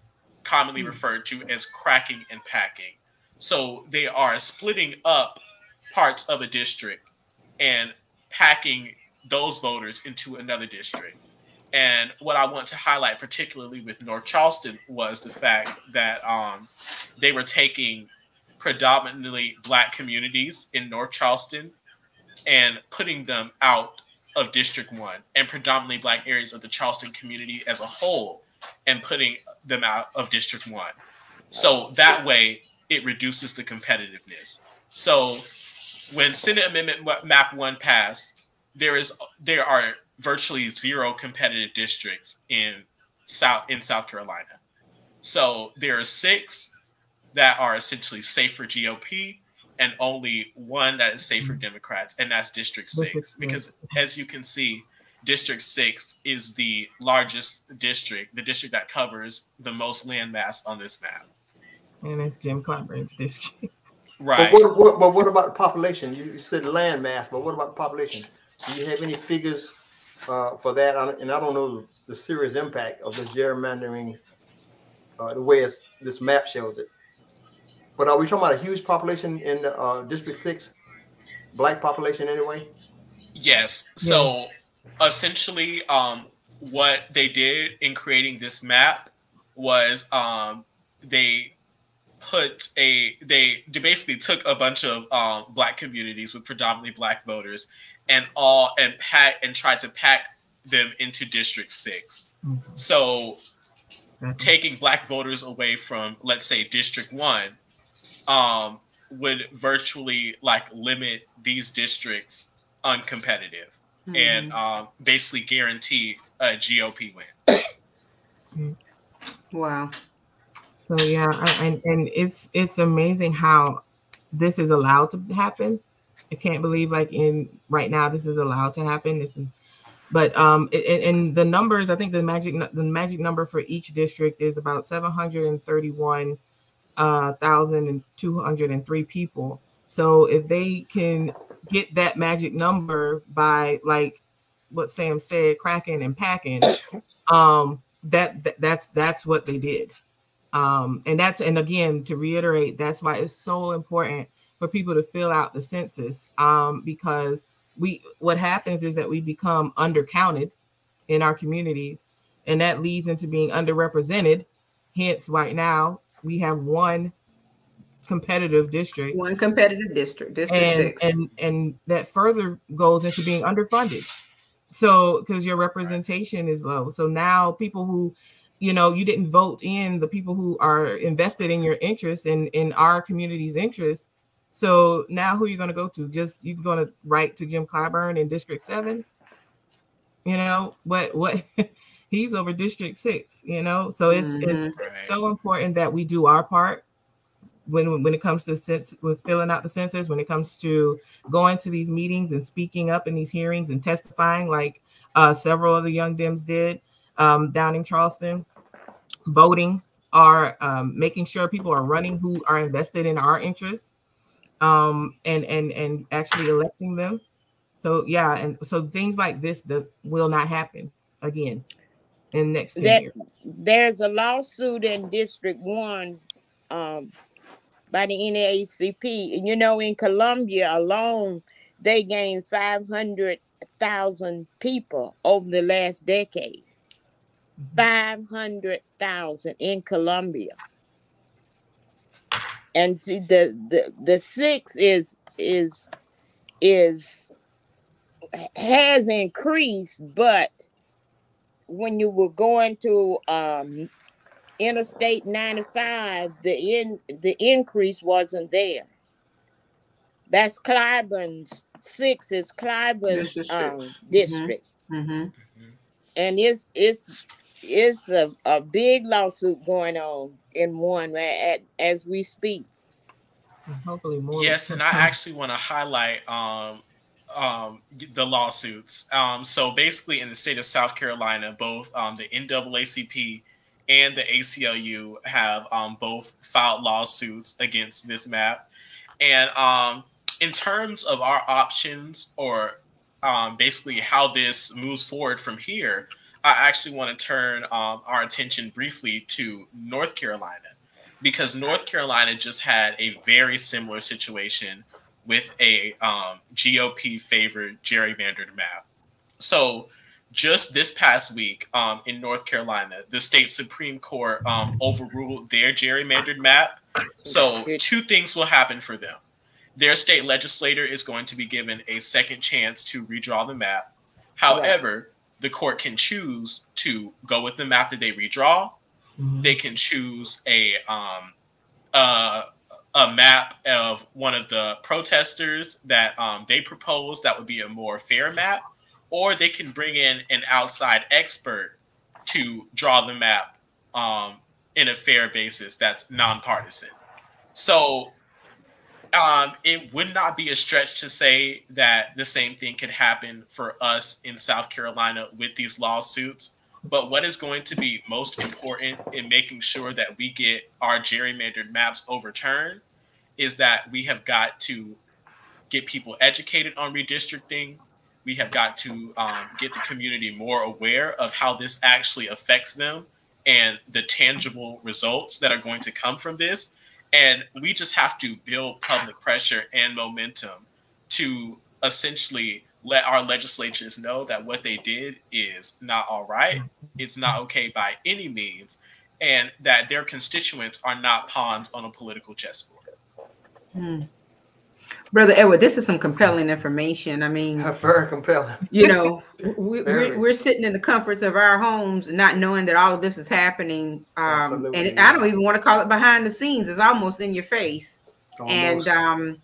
commonly mm. referred to as cracking and packing. So they are splitting up parts of a district and packing those voters into another district. And what I want to highlight, particularly with North Charleston, was the fact that um, they were taking predominantly black communities in North Charleston and putting them out of District 1 and predominantly black areas of the Charleston community as a whole and putting them out of District 1. So that way it reduces the competitiveness. So when Senate Amendment Map 1 passed, there is there are virtually zero competitive districts in South in South Carolina. So there are six that are essentially safe for GOP and only one that is safe for mm-hmm. Democrats, and that's District Six. Because as you can see, District Six is the largest district, the district that covers the most landmass on this map. And it's Jim Clyburn's district. Right. But what, what, but what about the population? You said landmass, but what about the population? Do you have any figures uh, for that? And I don't know the serious impact of the gerrymandering, uh, the way this map shows it. But are we talking about a huge population in uh, District Six? Black population, anyway. Yes. So essentially, um, what they did in creating this map was um, they put a they, they basically took a bunch of um, black communities with predominantly black voters and all and pack and tried to pack them into District 6 mm-hmm. So mm-hmm. taking black voters away from let's say District One um, would virtually like limit these districts uncompetitive mm-hmm. and um, basically guarantee a GOP win. Wow. So yeah, and and it's it's amazing how this is allowed to happen. I can't believe like in right now this is allowed to happen. This is, but um, and the numbers I think the magic the magic number for each district is about seven hundred and thirty one uh, thousand and two hundred and three people. So if they can get that magic number by like what Sam said, cracking and packing, um, that, that that's that's what they did. Um, and that's and again to reiterate, that's why it's so important for people to fill out the census um, because we what happens is that we become undercounted in our communities, and that leads into being underrepresented. Hence, right now we have one competitive district. One competitive district, district and, six. And and that further goes into being underfunded. So because your representation is low. So now people who, you know, you didn't vote in the people who are invested in your interests and in our community's interests. So now who are you going to go to? Just you're going to write to Jim Clyburn in District Seven? You know what? What? he's over District Six. You know, so it's mm-hmm. it's so important that we do our part when when it comes to sense with filling out the census, when it comes to going to these meetings and speaking up in these hearings and testifying, like uh, several of the young Dems did um, down in Charleston, voting are um, making sure people are running who are invested in our interests, um, and and and actually electing them. So yeah, and so things like this that will not happen again in next that, There's a lawsuit in District One um, by the NAACP, and you know, in Columbia alone, they gained 500,000 people over the last decade. Mm-hmm. 500,000 in Columbia. and see the the the six is is is has increased, but when you were going to um Interstate 95, the in the increase wasn't there. That's Clyburn's six is Clyburn's um, district, Mm-hmm. and it's it's it's a, a big lawsuit going on in one right at, as we speak. Hopefully more. Yes, and I actually want to highlight um, um, the lawsuits. Um, so basically, in the state of South Carolina, both um, the NAACP and the ACLU have um, both filed lawsuits against this map. And um, in terms of our options, or um, basically how this moves forward from here, I actually want to turn um, our attention briefly to North Carolina because North Carolina just had a very similar situation with a um, GOP favored gerrymandered map. So, just this past week um, in North Carolina, the state Supreme Court um, overruled their gerrymandered map. So, two things will happen for them. Their state legislator is going to be given a second chance to redraw the map. However, the court can choose to go with the map that they redraw Mhm. they can choose a um uh, a map of one of the protesters that um, they propose that would be a more fair map, or they can bring in an outside expert to draw the map um, in a fair basis that's nonpartisan. So um, it would not be a stretch to say that the same thing could happen for us in South Carolina with these lawsuits. But what is going to be most important in making sure that we get our gerrymandered maps overturned is that we have got to get people educated on redistricting. We have got to um, get the community more aware of how this actually affects them and the tangible results that are going to come from this. And we just have to build public pressure and momentum to essentially let our legislatures know that what they did is not all right. It's not okay by any means. And that their constituents are not pawns on a political chessboard. Hmm. Brother Edward, this is some compelling information. I mean, Very compelling. you know, we, we're, we're sitting in the comforts of our homes, not knowing that all of this is happening. Um, and I don't even want to call it behind the scenes; it's almost in your face. Almost. And um,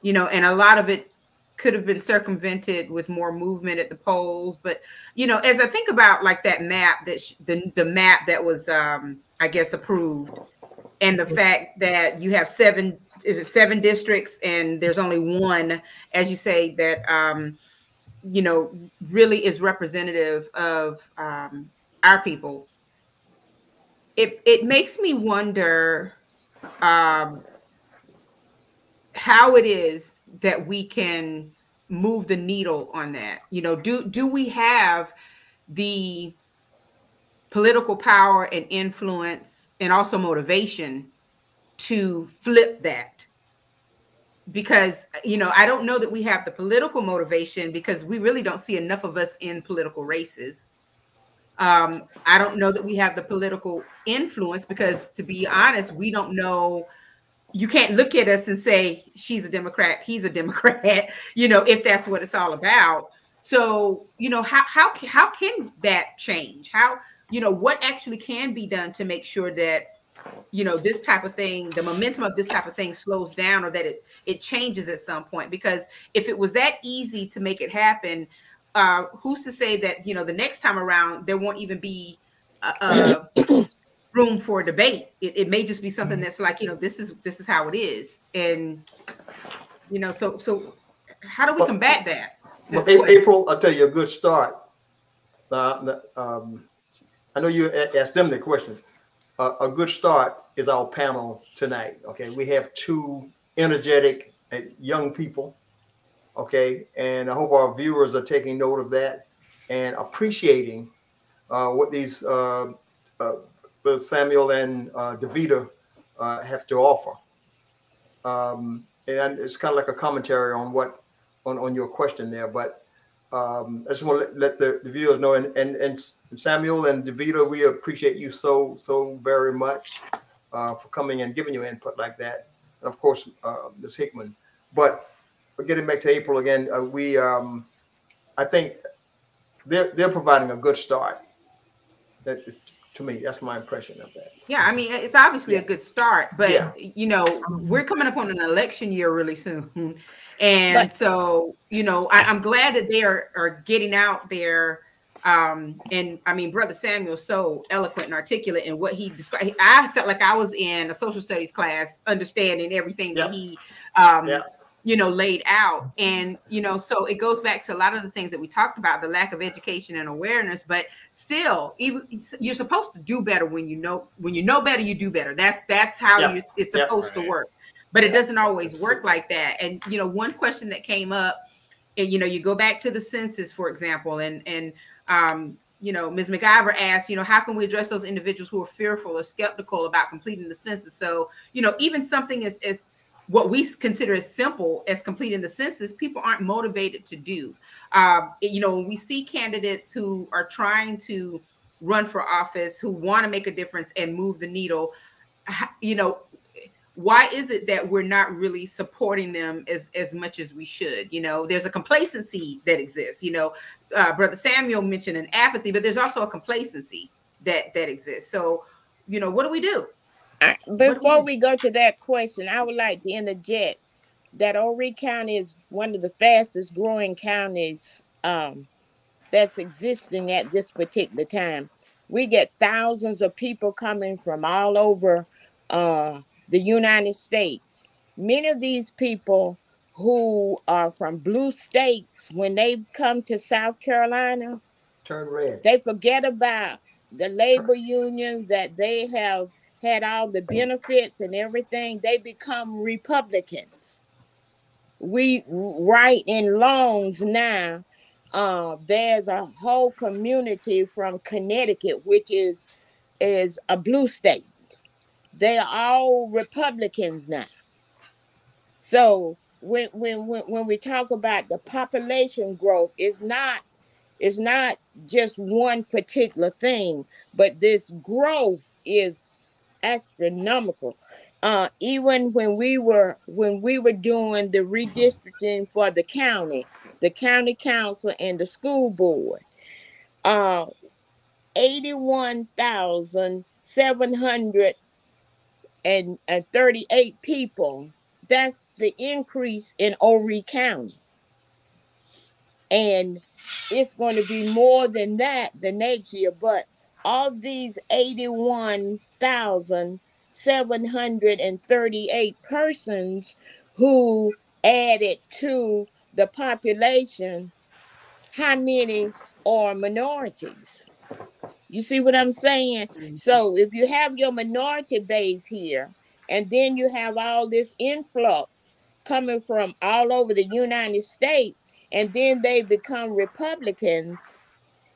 you know, and a lot of it could have been circumvented with more movement at the polls. But you know, as I think about like that map that the the map that was, um, I guess, approved, and the fact that you have seven is it seven districts and there's only one, as you say, that um, you know really is representative of um, our people. It it makes me wonder. Um, how it is that we can move the needle on that you know do do we have the political power and influence and also motivation to flip that. Because you know i don't know that we have the political motivation because we really don't see enough of us in political races. Um, i don't know that we have the political influence because to be honest we don't know. You can't look at us and say she's a democrat he's a democrat you know if that's what it's all about. So you know how how how can that change? How you know what actually can be done to make sure that you know this type of thing the momentum of this type of thing slows down or that it it changes at some point because if it was that easy to make it happen uh who's to say that you know the next time around there won't even be a, room for debate it, it may just be something that's like you know this is this is how it is and you know so so how do we combat that Well, That's the A- question. April, I'll tell you a good start. Uh, um, I know you asked them the question. A good start is our panel tonight. Okay, we have two energetic uh, young people. Okay, and I hope our viewers are taking note of that and appreciating uh, what these uh, uh, Samuel and uh, uh, have to offer. Um, and it's kind of like a commentary on what on, on your question there, but um, I just want to let, the, the viewers know. And, and and Samuel and Davita, we appreciate you so so very much uh, for coming and giving your input like that. and of course uh, Ms. Hickman. But, but getting back to April again, uh, we um, I think they're they're providing a good start. That to me, that's my impression of that. Yeah, I mean, it's obviously Yeah. a good start, but Yeah. you know, we're coming up on an election year really soon, and But- so you know, I, I'm glad that they are are getting out there. Um, and I mean, Brother Samuel so eloquent and articulate in what he described. I felt like I was in a social studies class, understanding everything that he, um, Yeah. you know, laid out. And you know, so it goes back to a lot of the things that we talked about, the lack of education and awareness. But still, even you're supposed to do better when you know when you know better, you do better. That's that's how Yeah. you, it's supposed to work. But it doesn't always work like that. And you know, one question that came up, and you know, you go back to the census, for example, and and um, you know, Ms. McIver asked, you know, how can we address those individuals who are fearful or skeptical about completing the census? So, you know, even something as, as what we consider as simple as completing the census, people aren't motivated to do. Um, you know, when we see candidates who are trying to run for office, who want to make a difference and move the needle, you know, why is it that we're not really supporting them as as much as we should? You know there's a complacency that exists you know uh, brother samuel mentioned an apathy but there's also a complacency that that exists. So you know what do we do? We Before we go to that question, I would like to interject that Horry County is one of the fastest growing counties um, that's existing at this particular time. We get thousands of people coming from all over uh, the United States. Many of these people who are from blue states, when they come to South Carolina, Turn red. they forget about the labor unions that they have had all the benefits and everything. They become Republicans. We write in loans now. Uh, there's a whole community from Connecticut, which is is a blue state. They are all Republicans now. So when when when, we talk about the population growth, it's not it's not just one particular thing, but this growth is astronomical. Uh, even when we were when we were doing the redistricting for the county, the county council and the school board, uh, eighty-one thousand seven hundred and and thirty-eight people. That's the increase in Horry County, and it's going to be more than that the next year. But of these 81,738 persons who added to the population, how many are minorities? You see what I'm saying? Mm-hmm. So if you have your minority base here, and then you have all this influx coming from all over the United States, and then they become Republicans,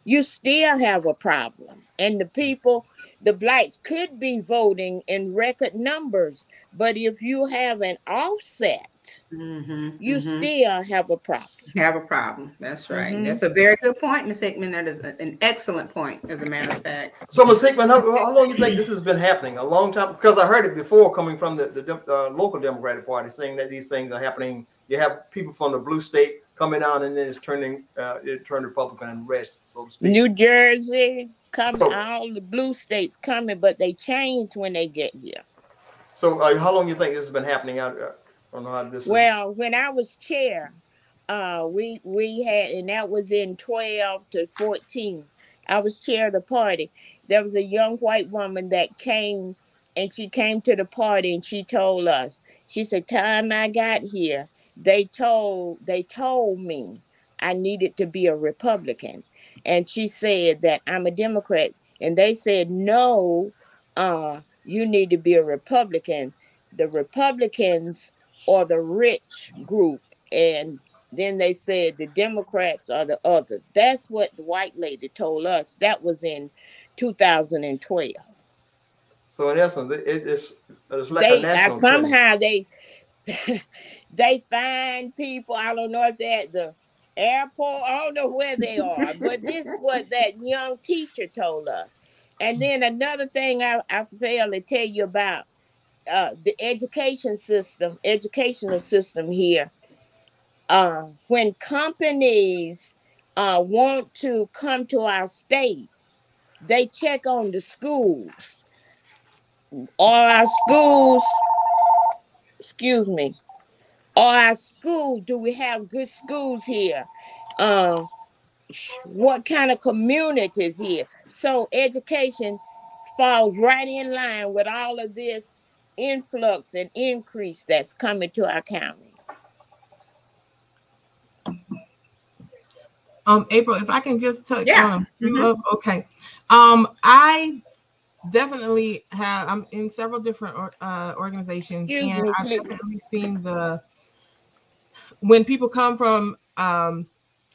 you still have a problem. And the people, the blacks could be voting in record numbers, but if you have an offset, Mhm, you mhm. still have a problem. have a problem that's right Mhm. that's a very good point miss hickman that is a- an excellent point as a matter of fact So, Ms. Hickman, how, how long you think this has been happening? A long time? Because I heard it before coming from the, the uh, local Democratic Party saying that these things are happening. You have people from the blue state coming out and then it's turning, uh, it turned Republican and rest, so to speak. New Jersey coming, So- all the blue states coming, but they change when they get here. So, uh, how long do you think this has been happening out? Uh, I don't know how this is. Well, when I was chair, uh, we we had, and that was in twelve to fourteen. I was chair of the party. There was a young white woman that came, and she came to the party, and she told us. She said, "Time I got here, they told they told me I needed to be a Republican, and she said that I'm a Democrat, and they said no, uh, you need to be a Republican. The Republicans." are the rich group. And then they said the democrats are the other that's what the white lady told us. That was in 2012 So, in essence, it, it's, it's like a they uh, national somehow they they find people i don't know if they're at the airport i don't know where they are but this is what that young teacher told us and then another thing i, I failed to tell you about uh, the education system, educational system here, uh, when companies uh, want to come to our state, they check on the schools. Are our schools, excuse me, are our school, do we have good schools here? Uh, what kind of communities here? So education falls right in line with all of this influx and increase that's coming to our county. Um, April, if I can just touch Yeah. on Mhm. of okay. Um, I definitely have I'm in several different or, uh, organizations Excuse and me, I've please. definitely seen the when people come from um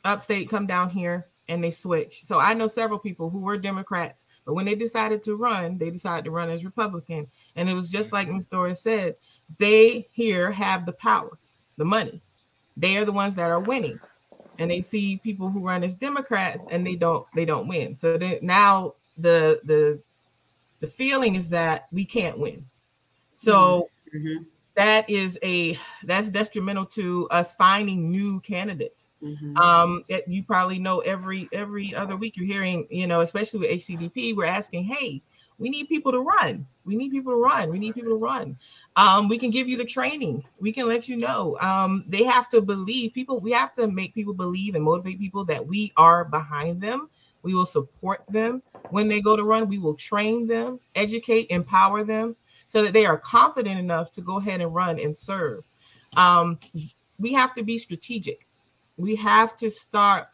upstate come down here and they switch. So I know several people who were Democrats, but when they decided to run, they decided to run as Republican. And it was just like Ms. Doris said, they here have the power, the money. They are the ones that are winning. And they see people who run as Democrats and they don't they don't win. So then now the the the feeling is that we can't win. So Mhm. That is a that's detrimental to us finding new candidates. Mhm. um it- you probably know every every other week you're hearing you know especially with hcdp we're asking hey we need people to run. We need people to run. We need people to run. Um we can give you the training. We can let you know. Um they have to believe people we have to make people believe and motivate people that we are behind them. We will support them. When they go to run we will train them educate empower them so that they are confident enough to go ahead and run and serve. Um we have to be strategic. We have to start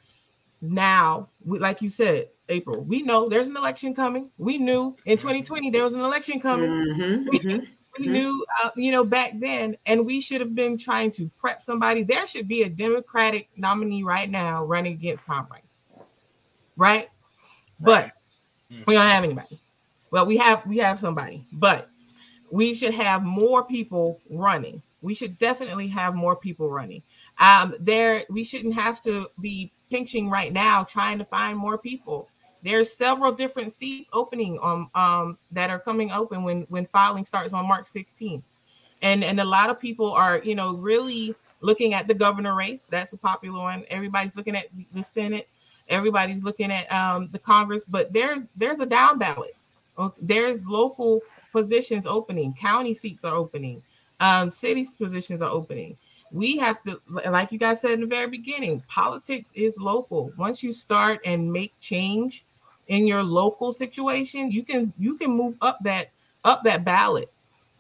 now. We, like you said april we know there's an election coming. We knew in 2020 there was an election coming. Mhm. we, Mhm. we knew uh, you know back then and we should have been trying to prep somebody. There should be a democratic nominee right now running against tom rice. Right? But we don't have anybody. Well we have we have somebody but we should have more people running. We should definitely have more people running. Um there we shouldn't have to be pinching right now trying to find more people. There's several different seats opening on um that are coming open when when filing starts on march 16th and and a lot of people are you know really looking at the governor race. That's a popular one. Everybody's looking at the senate. Everybody's looking at um the congress. But there's there's a down ballot. There's local positions opening county seats are opening um city positions are opening. We have to like you guys said in the very beginning politics is local. Once you start and make change in your local situation you can you can move up that up that ballot.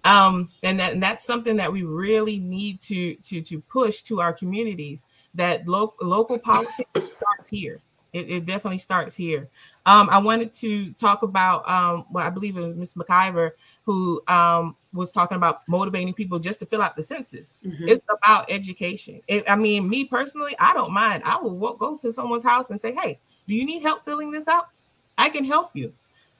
Um and that and that's something that we really need to to to push to our communities that lo- local politics starts here it, it definitely starts here um i wanted to talk about um well i believe it was miss mciver who um was talking about motivating people just to fill out the census Mhm. it's about education. It, I mean, me personally, I don't mind. I will walk, go to someone's house and say, "Hey, do you need help filling this out? I can help you."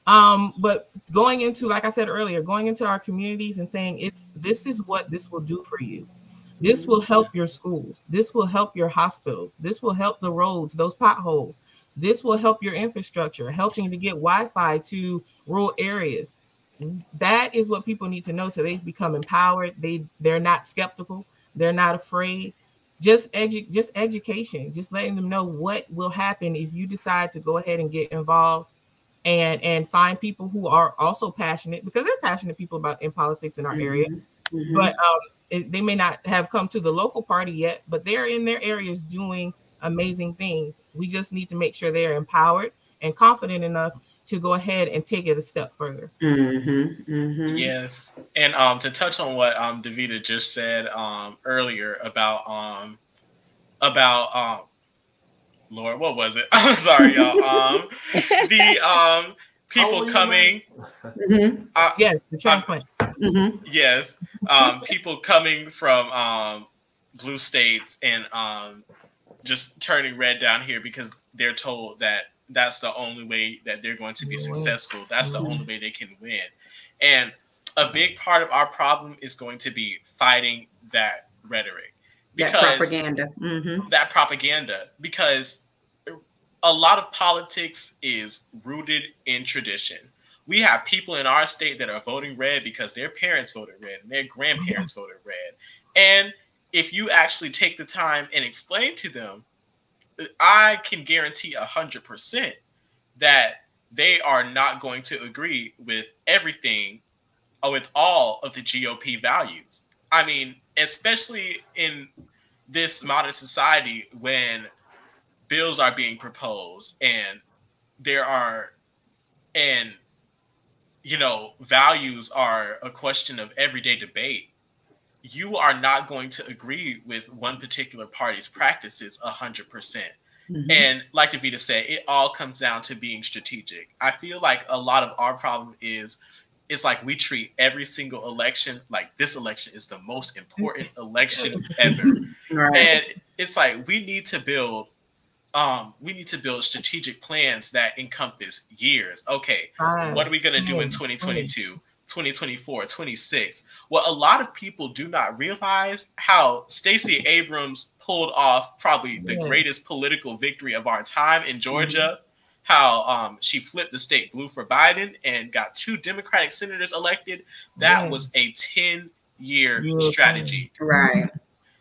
Um, but going into, like I said earlier, going into our communities and saying, "It's this is what this will do for you. This will help your schools. This will help your hospitals. This will help the roads, those potholes. This will help your infrastructure, helping to get Wi-Fi to rural areas." that is what people need to know so they become empowered. They they're not skeptical. They're not afraid. Just edu- just education just letting them know what will happen if you decide to go ahead and get involved and and find people who are also passionate because they're passionate people about in politics in our area. Mhm. but um it, they may not have come to the local party yet but they're in their areas doing amazing things we just need to make sure they're empowered and confident enough to go ahead and take it a step further Mhm. Mhm. Yes, and um, to touch on what um Davita just said um earlier about um about um Lord, what was it? I'm sorry, y'all. Um, the um people Halloween, coming, Mhm. uh, yes the transplant Mhm. yes, um, people coming from um blue states and um just turning red down here because they're told that that's the only way that they're going to be mm-hmm. successful. That's the only mm-hmm. way they can win. And a big part of our problem is going to be fighting that rhetoric That because propaganda. Mhm. that propaganda because a lot of politics is rooted in tradition. we have people in our state that are voting red because their parents voted red and their grandparents mm-hmm. voted red. And if you actually take the time and explain to them, I can guarantee a hundred percent that they are not going to agree with everything or with all of the GOP values. I mean, especially in this modern society when bills are being proposed and there are and you know values are a question of everyday debate you are not going to agree with one particular party's practices 100%. Mm-hmm. and like davita said it all comes down to being strategic. I feel like a lot of our problem is it's like we treat every single election like this election is the most important election ever. Right. and it's like we need to build um, we need to build strategic plans that encompass years. Okay, what are we going to do in 2022, 2024, 26? What a lot of people do not realize how Stacey Abrams pulled off probably the greatest political victory of our time in Georgia. Mm-hmm. How um, she flipped the state blue for Biden and got two Democratic senators elected. That yeah. was a 10 year strategy. Right.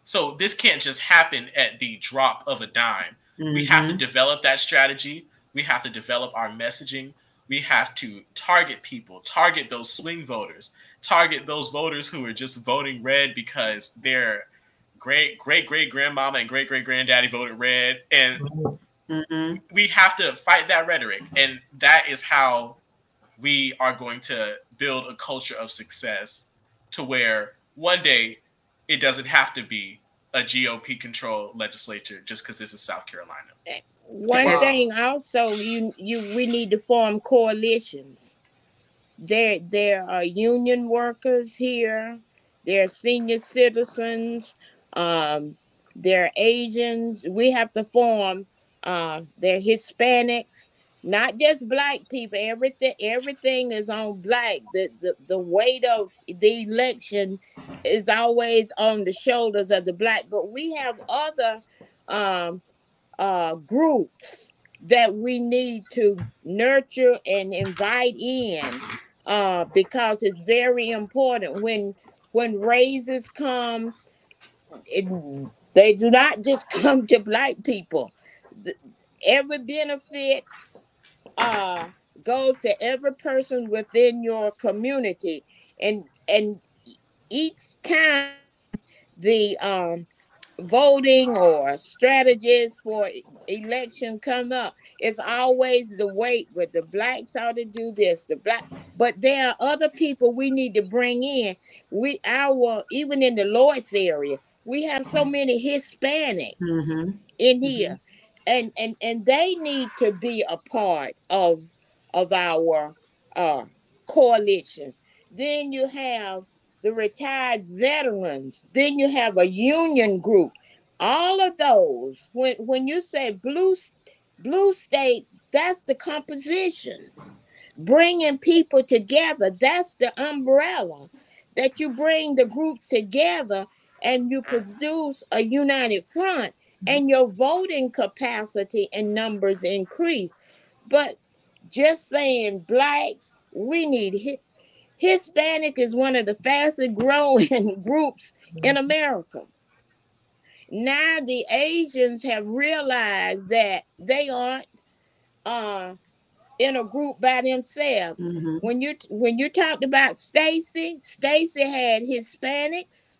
So this can't just happen at the drop of a dime. Mm-hmm. We have to mm-hmm. develop that strategy. We have to develop our messaging. We have to target people, target those swing voters, target those voters who are just voting red because their great great great grandmama and great great granddaddy voted red. And mm-hmm. we have to fight that rhetoric. And that is how we are going to build a culture of success to where one day it doesn't have to be a GOP controlled legislature just because this is South Carolina. One wow. thing also you you we need to form coalitions. There there are union workers here, there are senior citizens, um, there are Asians. We have to form uh, they're Hispanics not just black people everything everything is on black the, the the weight of the election is always on the shoulders of the black but we have other um uh groups that we need to nurture and invite in uh because it's very important when when raises come it, they do not just come to black people. Every benefit uh, goes to every person within your community, and and each time the um, voting or strategies for election come up, it's always the weight with the blacks ought to do this, the black, but there are other people we need to bring in. We our even in the Loris area, we have so many Hispanics mm-hmm. in here. Mm-hmm and and and they need to be a part of of our uh, coalition. Then you have the retired veterans. Then you have a union group. All of those. When when you say blue blue states, that's the composition. Bringing people together. That's the umbrella that you bring the groups together and you produce a united front and your voting capacity and numbers increase. But just saying blacks, we need Hispanic is one of the fastest growing groups in America. Now the Asians have realized that they aren't uh, in a group by themselves. Mm-hmm. When you when you talked about Stacy, Stacy had Hispanics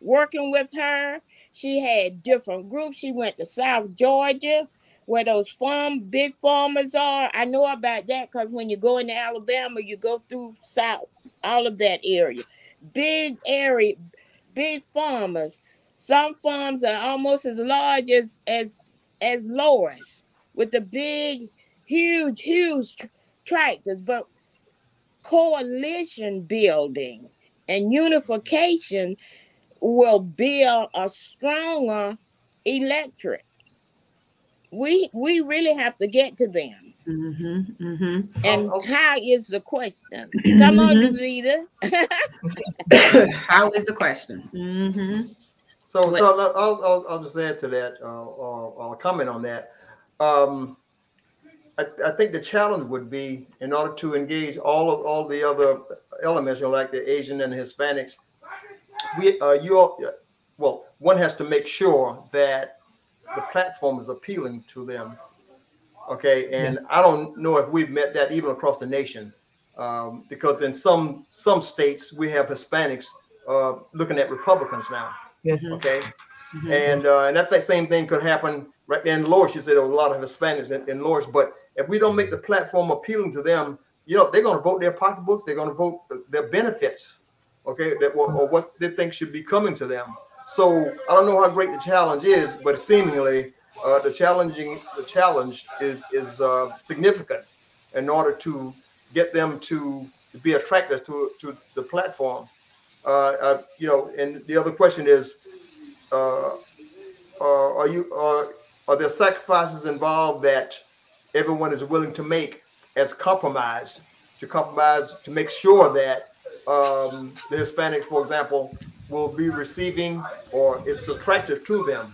working with her. She had different groups. She went to South Georgia, where those farm big farmers are. I know about that because when you go into Alabama, you go through South, all of that area. Big area, big farmers. Some farms are almost as large as as as Loris, with the big, huge, huge tractors. But coalition building and unification will build a stronger electorate. We we really have to get to them. Mm-hmm, mm-hmm. And oh, okay. how is the question? Come on, Davita. how is the question? Mm-hmm. So, so I'll, I'll, I'll just add to that. Uh, I'll, I'll comment on that. Um, I, I think the challenge would be in order to engage all of all the other elements, you know, like the Asian and the Hispanics. We, uh, you all, well, one has to make sure that the platform is appealing to them. Okay, and I don't know if we've met that even across the nation, um, because in some some states we have Hispanics uh, looking at Republicans now. Yes. Okay, Mhm. and uh, and that same thing could happen right there in Loris. You said there were a lot of Hispanics in, in Loris, but if we don't make the platform appealing to them, you know, they're going to vote their pocketbooks. They're going to vote their benefits, okay, that or, or what they think should be coming to them. So I don't know how great the challenge is, but seemingly uh, the challenging the challenge is is uh, significant in order to get them to, be attracted to to the platform. Uh, uh, you know, and the other question is, uh, uh, are you are there sacrifices involved that everyone is willing to make as compromise to compromise to make sure that um, the Hispanic, for example, will be receiving or it's attractive to them.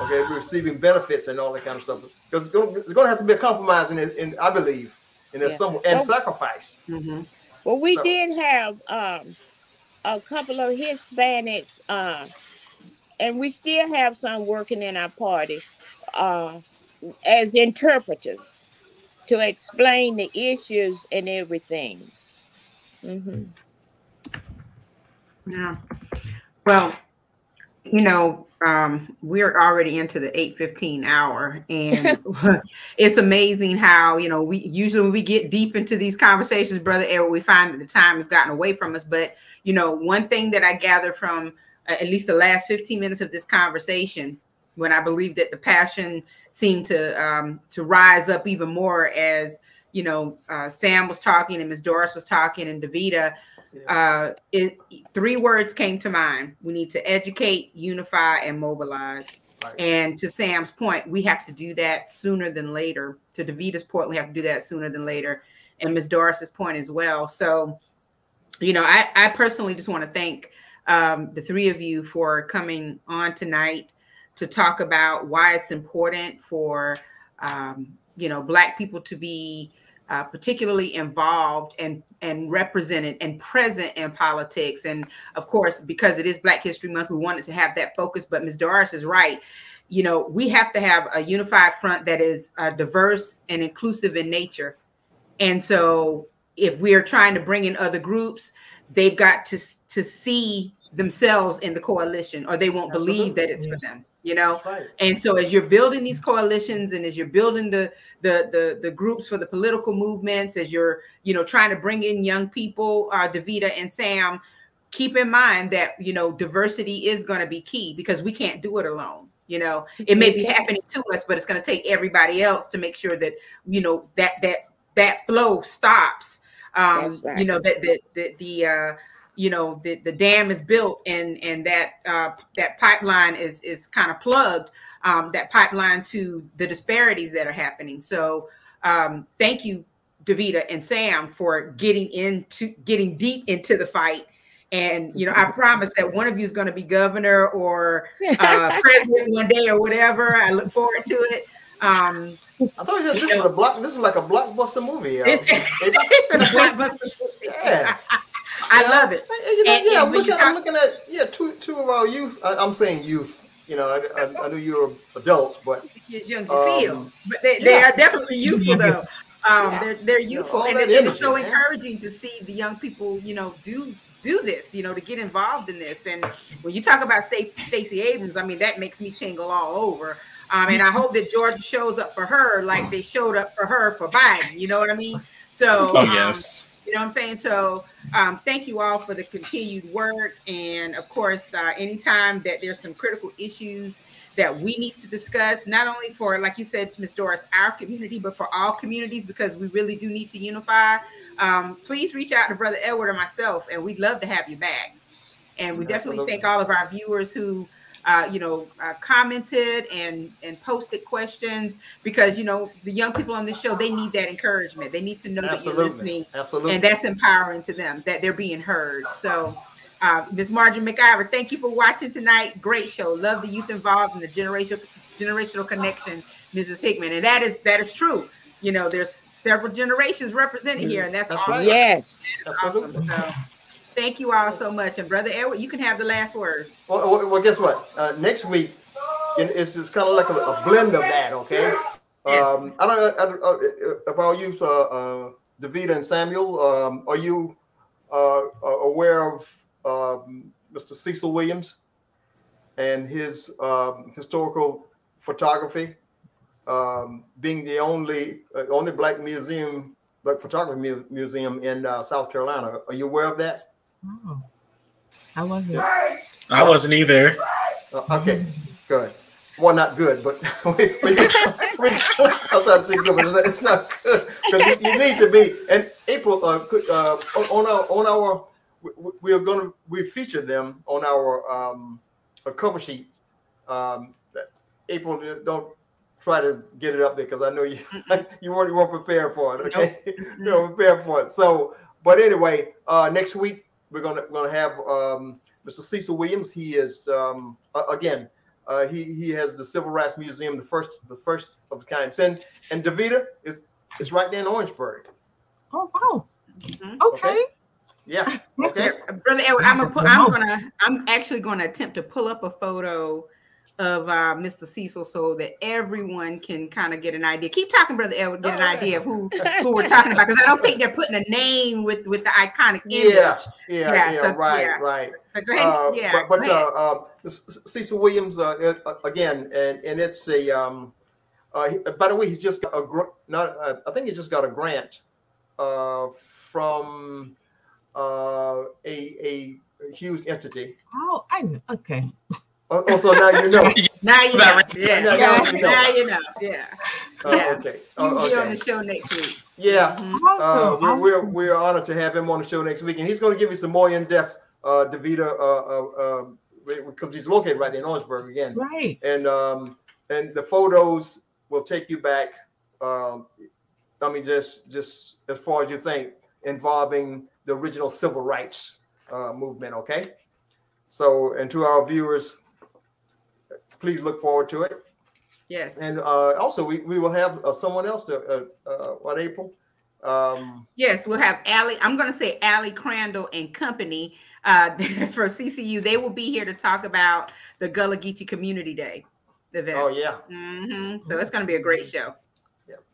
Okay, receiving benefits and all that kind of stuff. Because it's going, to have to be a compromise in, in I believe, in Yeah. some and Well- sacrifice. Mhm. Well, we So- did have um, a couple of Hispanics, uh, and we still have some working in our party uh, as interpreters to explain the issues and everything. hmm Yeah. Well, you know, um, we're already into the 8:15 hour, and it's amazing how, you know, we usually when we get deep into these conversations, brother Edward, we find that the time has gotten away from us. But you know, one thing that I gather from uh, at least the last 15 minutes of this conversation, when I believe that the passion seemed to um, to rise up even more as you know, uh, Sam was talking and Ms. Doris was talking and Davita uh, it, three words came to mind. We need to educate, unify, and mobilize. Right. And to Sam's point, we have to do that sooner than later. To Davita's point, we have to do that sooner than later. And Ms. Doris's point as well. So, you know, I, I personally just want to thank um, the three of you for coming on tonight to talk about why it's important for, um, you know, Black people to be uh, particularly involved and and represented and present in politics. And of course, because it is Black History Month, we wanted to have that focus. But Ms. Doris is right. You know, we have to have a unified front that is uh, diverse and inclusive in nature. And so, if we are trying to bring in other groups, they've got to to see themselves in the coalition, or they won't believe that it's for them. You know, right. and so as you're building these coalitions and as you're building the the the, the groups for the political movements, as you're you know trying to bring in young people, uh, Davita and Sam, keep in mind that you know diversity is going to be key because we can't do it alone. You know, it may be happening to us, but it's going to take everybody else to make sure that you know that that that flow stops. Um, right. You know that that the, the uh, you know the, the dam is built and and that uh, that pipeline is is kind of plugged um, that pipeline to the disparities that are happening so um, thank you davita and sam for getting into getting deep into the fight and you know i promise that one of you is going to be governor or uh, president one day or whatever i look forward to it um, I thought this, this is a block. This is like a blockbuster movie. it's, it's a blockbuster. yeah. I love it Hey, You know, And- yeah, and I'm when you looking, I'm looking at yeah, two two of our youth. I, I'm saying youth. You know, I, I, I knew you were adults, but as young as you feel, Um, but they, they are definitely youthful though. Um, Yeah. They're they're youthful, all and that it- it's so man. encouraging to see the young people, you know, do do this, you know, to get involved in this. And when you talk about Sta- Stacey Abrams, I mean, that makes me tingle all over. Um, and I hope that Georgia shows up for her like they showed up for her for Biden. You know what I mean? So, Oh um, yes. You know what I'm saying? So um, thank you all for the continued work. And of course, uh, anytime that there's some critical issues that we need to discuss, not only for, like you said, Ms. Doris, our community, but for all communities, because we really do need to unify, um, please reach out to Brother Edward or myself, and we'd love to have you back. And we definitely thank all of our viewers who uh, you know, uh, commented and and posted questions because you know the young people on this show they need that encouragement. They need to know that you're listening, absolutely. and that's empowering to them that they're being heard. So, uh, Ms. Marjorie McIver, thank you for watching tonight. Great show. Love the youth involved and the generational generational connection, Mrs. Hickman, and that is that is true. you know, there's several generations represented here, and that's, That's awesome. right. Yes. That's awesome. Absolutely. So, thank you all so much. And brother Edward, you can have the last word. Well, well, well, guess what? Uh, next week, it's just kind of like a, a blend of that. Okay. Yes. Um, I don't, don't uh, about you, uh, uh, Davita and Samuel. Um, are you uh, uh, aware of um, Mr. Cecil Williams and his um, historical photography? Um, being the only uh, only black museum, black photography mu- museum in uh, South Carolina. Are you aware of that? Oh, I wasn't. I wasn't either. Uh, okay, good. Well, not good, but we, we, we, I was about to say good, but it's, it's not good because you, you need to be. And April, uh, could, uh, on our on our, we, we are going to we feature them on our um, a cover sheet. Um, that- April, don't try to get it up there because I know you you weren't you weren't prepared for it. Okay, you weren't prepared for it. So, but anyway, uh, next week we're gonna gonna have um, Mr. Cecil Williams. He is um, again. Uh, he he has the Civil Rights Museum, the first the first of the kind. And and Davita is is right there in Orangeburg. Oh wow. Mhm. Okay. Yeah. Okay. Brother Edward, I'm gonna put, I'm gonna I'm actually gonna attempt to pull up a photo of uh, Mr. Cecil so that everyone can kind of get an idea. Keep talking, Brother Edward, get an Oh, idea of who who we're talking about because I don't think they're putting a name with with the iconic image. Yeah. Yeah. Yeah, Yeah. so- right. yeah. Right. So go ahead. Uh, yeah. but but go ahead. uh, uh, Cecil Williams uh, uh, again, and and it's a. Um, uh, by the way, he's just got a gr- not. Uh, I think he just got a grant uh, from uh, a a huge entity. Oh, I know. Okay. Oh, oh, so now you know. now you know. Yeah. Now Yeah. you know. Now you know. Yeah. Yeah. okay. You Oh, can be on the show next week. Yeah. Mhm. Uh, we're, we're, we're honored to have him on the show next week, and he's going to give you some more in depth, uh, Davita, uh, uh, um, because he's located right there in Orangeburg again, right. and um, and the photos will take you back. Um, I mean, just just as far as you think, involving the original civil rights uh, movement. Okay, so and to our viewers, please look forward to it. Yes. And uh, also, we, we will have uh, someone else to uh, uh, what April. Um, Yes, we'll have Allie. I'm going to say Allie Crandall and company uh, for CCU. They will be here to talk about the Gullah Geechee Community Day event. oh yeah, hmm So it's going to be a great show. Yep.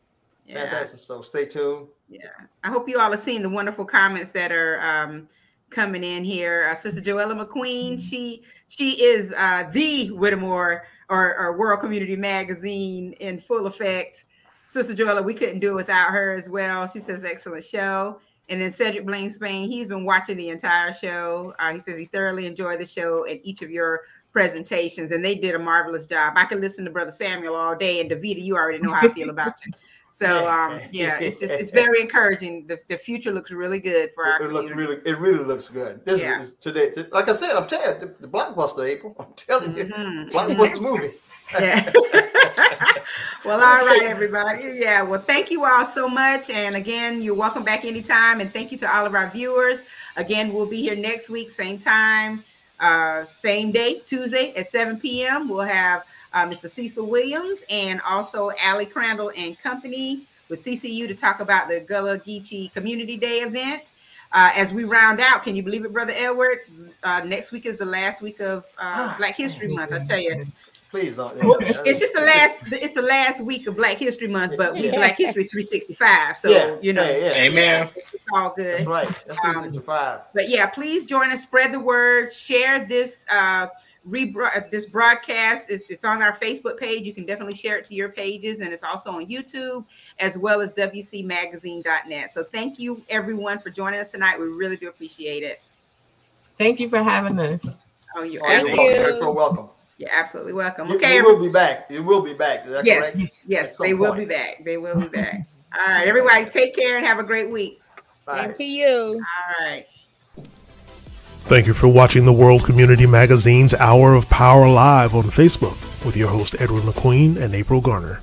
Yeah. fantastic. So stay tuned. Yeah. I hope you all are seeing the wonderful comments that are um, coming in here. Uh, Sister Joella McQueen, she she is uh, the Whittemore or, or World Community Magazine in full effect. Sister Joella, we couldn't do it without her as well. She says excellent show. And then Cedric Blaine Spain, he's been watching the entire show. Uh, he says he thoroughly enjoyed the show and each of your presentations, and they did a marvelous job. I could listen to Brother Samuel all day, and Davita, you already know how I feel about you. So um, yeah, it's just it's very encouraging. The, the future looks really good for our It looks really, it really looks good. This Yeah. is today. Like I said, I'm telling you, the, blockbuster April. I'm telling you, Mhm. blockbuster movie. Yeah. well, all right, everybody. Yeah. Well, thank you all so much. And again, you're welcome back anytime. And thank you to all of our viewers. Again, we'll be here next week, same time, uh, same day, Tuesday at 7 p.m. We'll have uh, Mr. Cecil Williams and also Allie Crandall and company with CCU to talk about the Gullah Geechee Community Day event. Uh, as we round out, can you believe it, Brother Edward? Uh, next week is the last week of uh, Black History Month. I tell you, Please don't. it's just the last it's the last week of black history month but we Yeah. black history 365 so yeah, you know yeah, yeah. Amen. it's all good That's right. That's Um, 365. but yeah please join us spread the word share this this broadcast it's, it's on our facebook page you can definitely share it to your pages and it's also on youtube as well as wcmagazine.net so thank you everyone for joining us tonight we really do appreciate it Thank you for having us. oh you're, you're, Thank welcome. you. you're so welcome. you're absolutely welcome You, okay you will be back. You will be back. Is that Yes, correct? yes, At some they will be back. They will be back. All right, everybody, take care and have a great week. Same to you. All right. Thank you for watching the World Community Magazine's Hour of Power Live on Facebook with your host Edward McQueen and April Garner.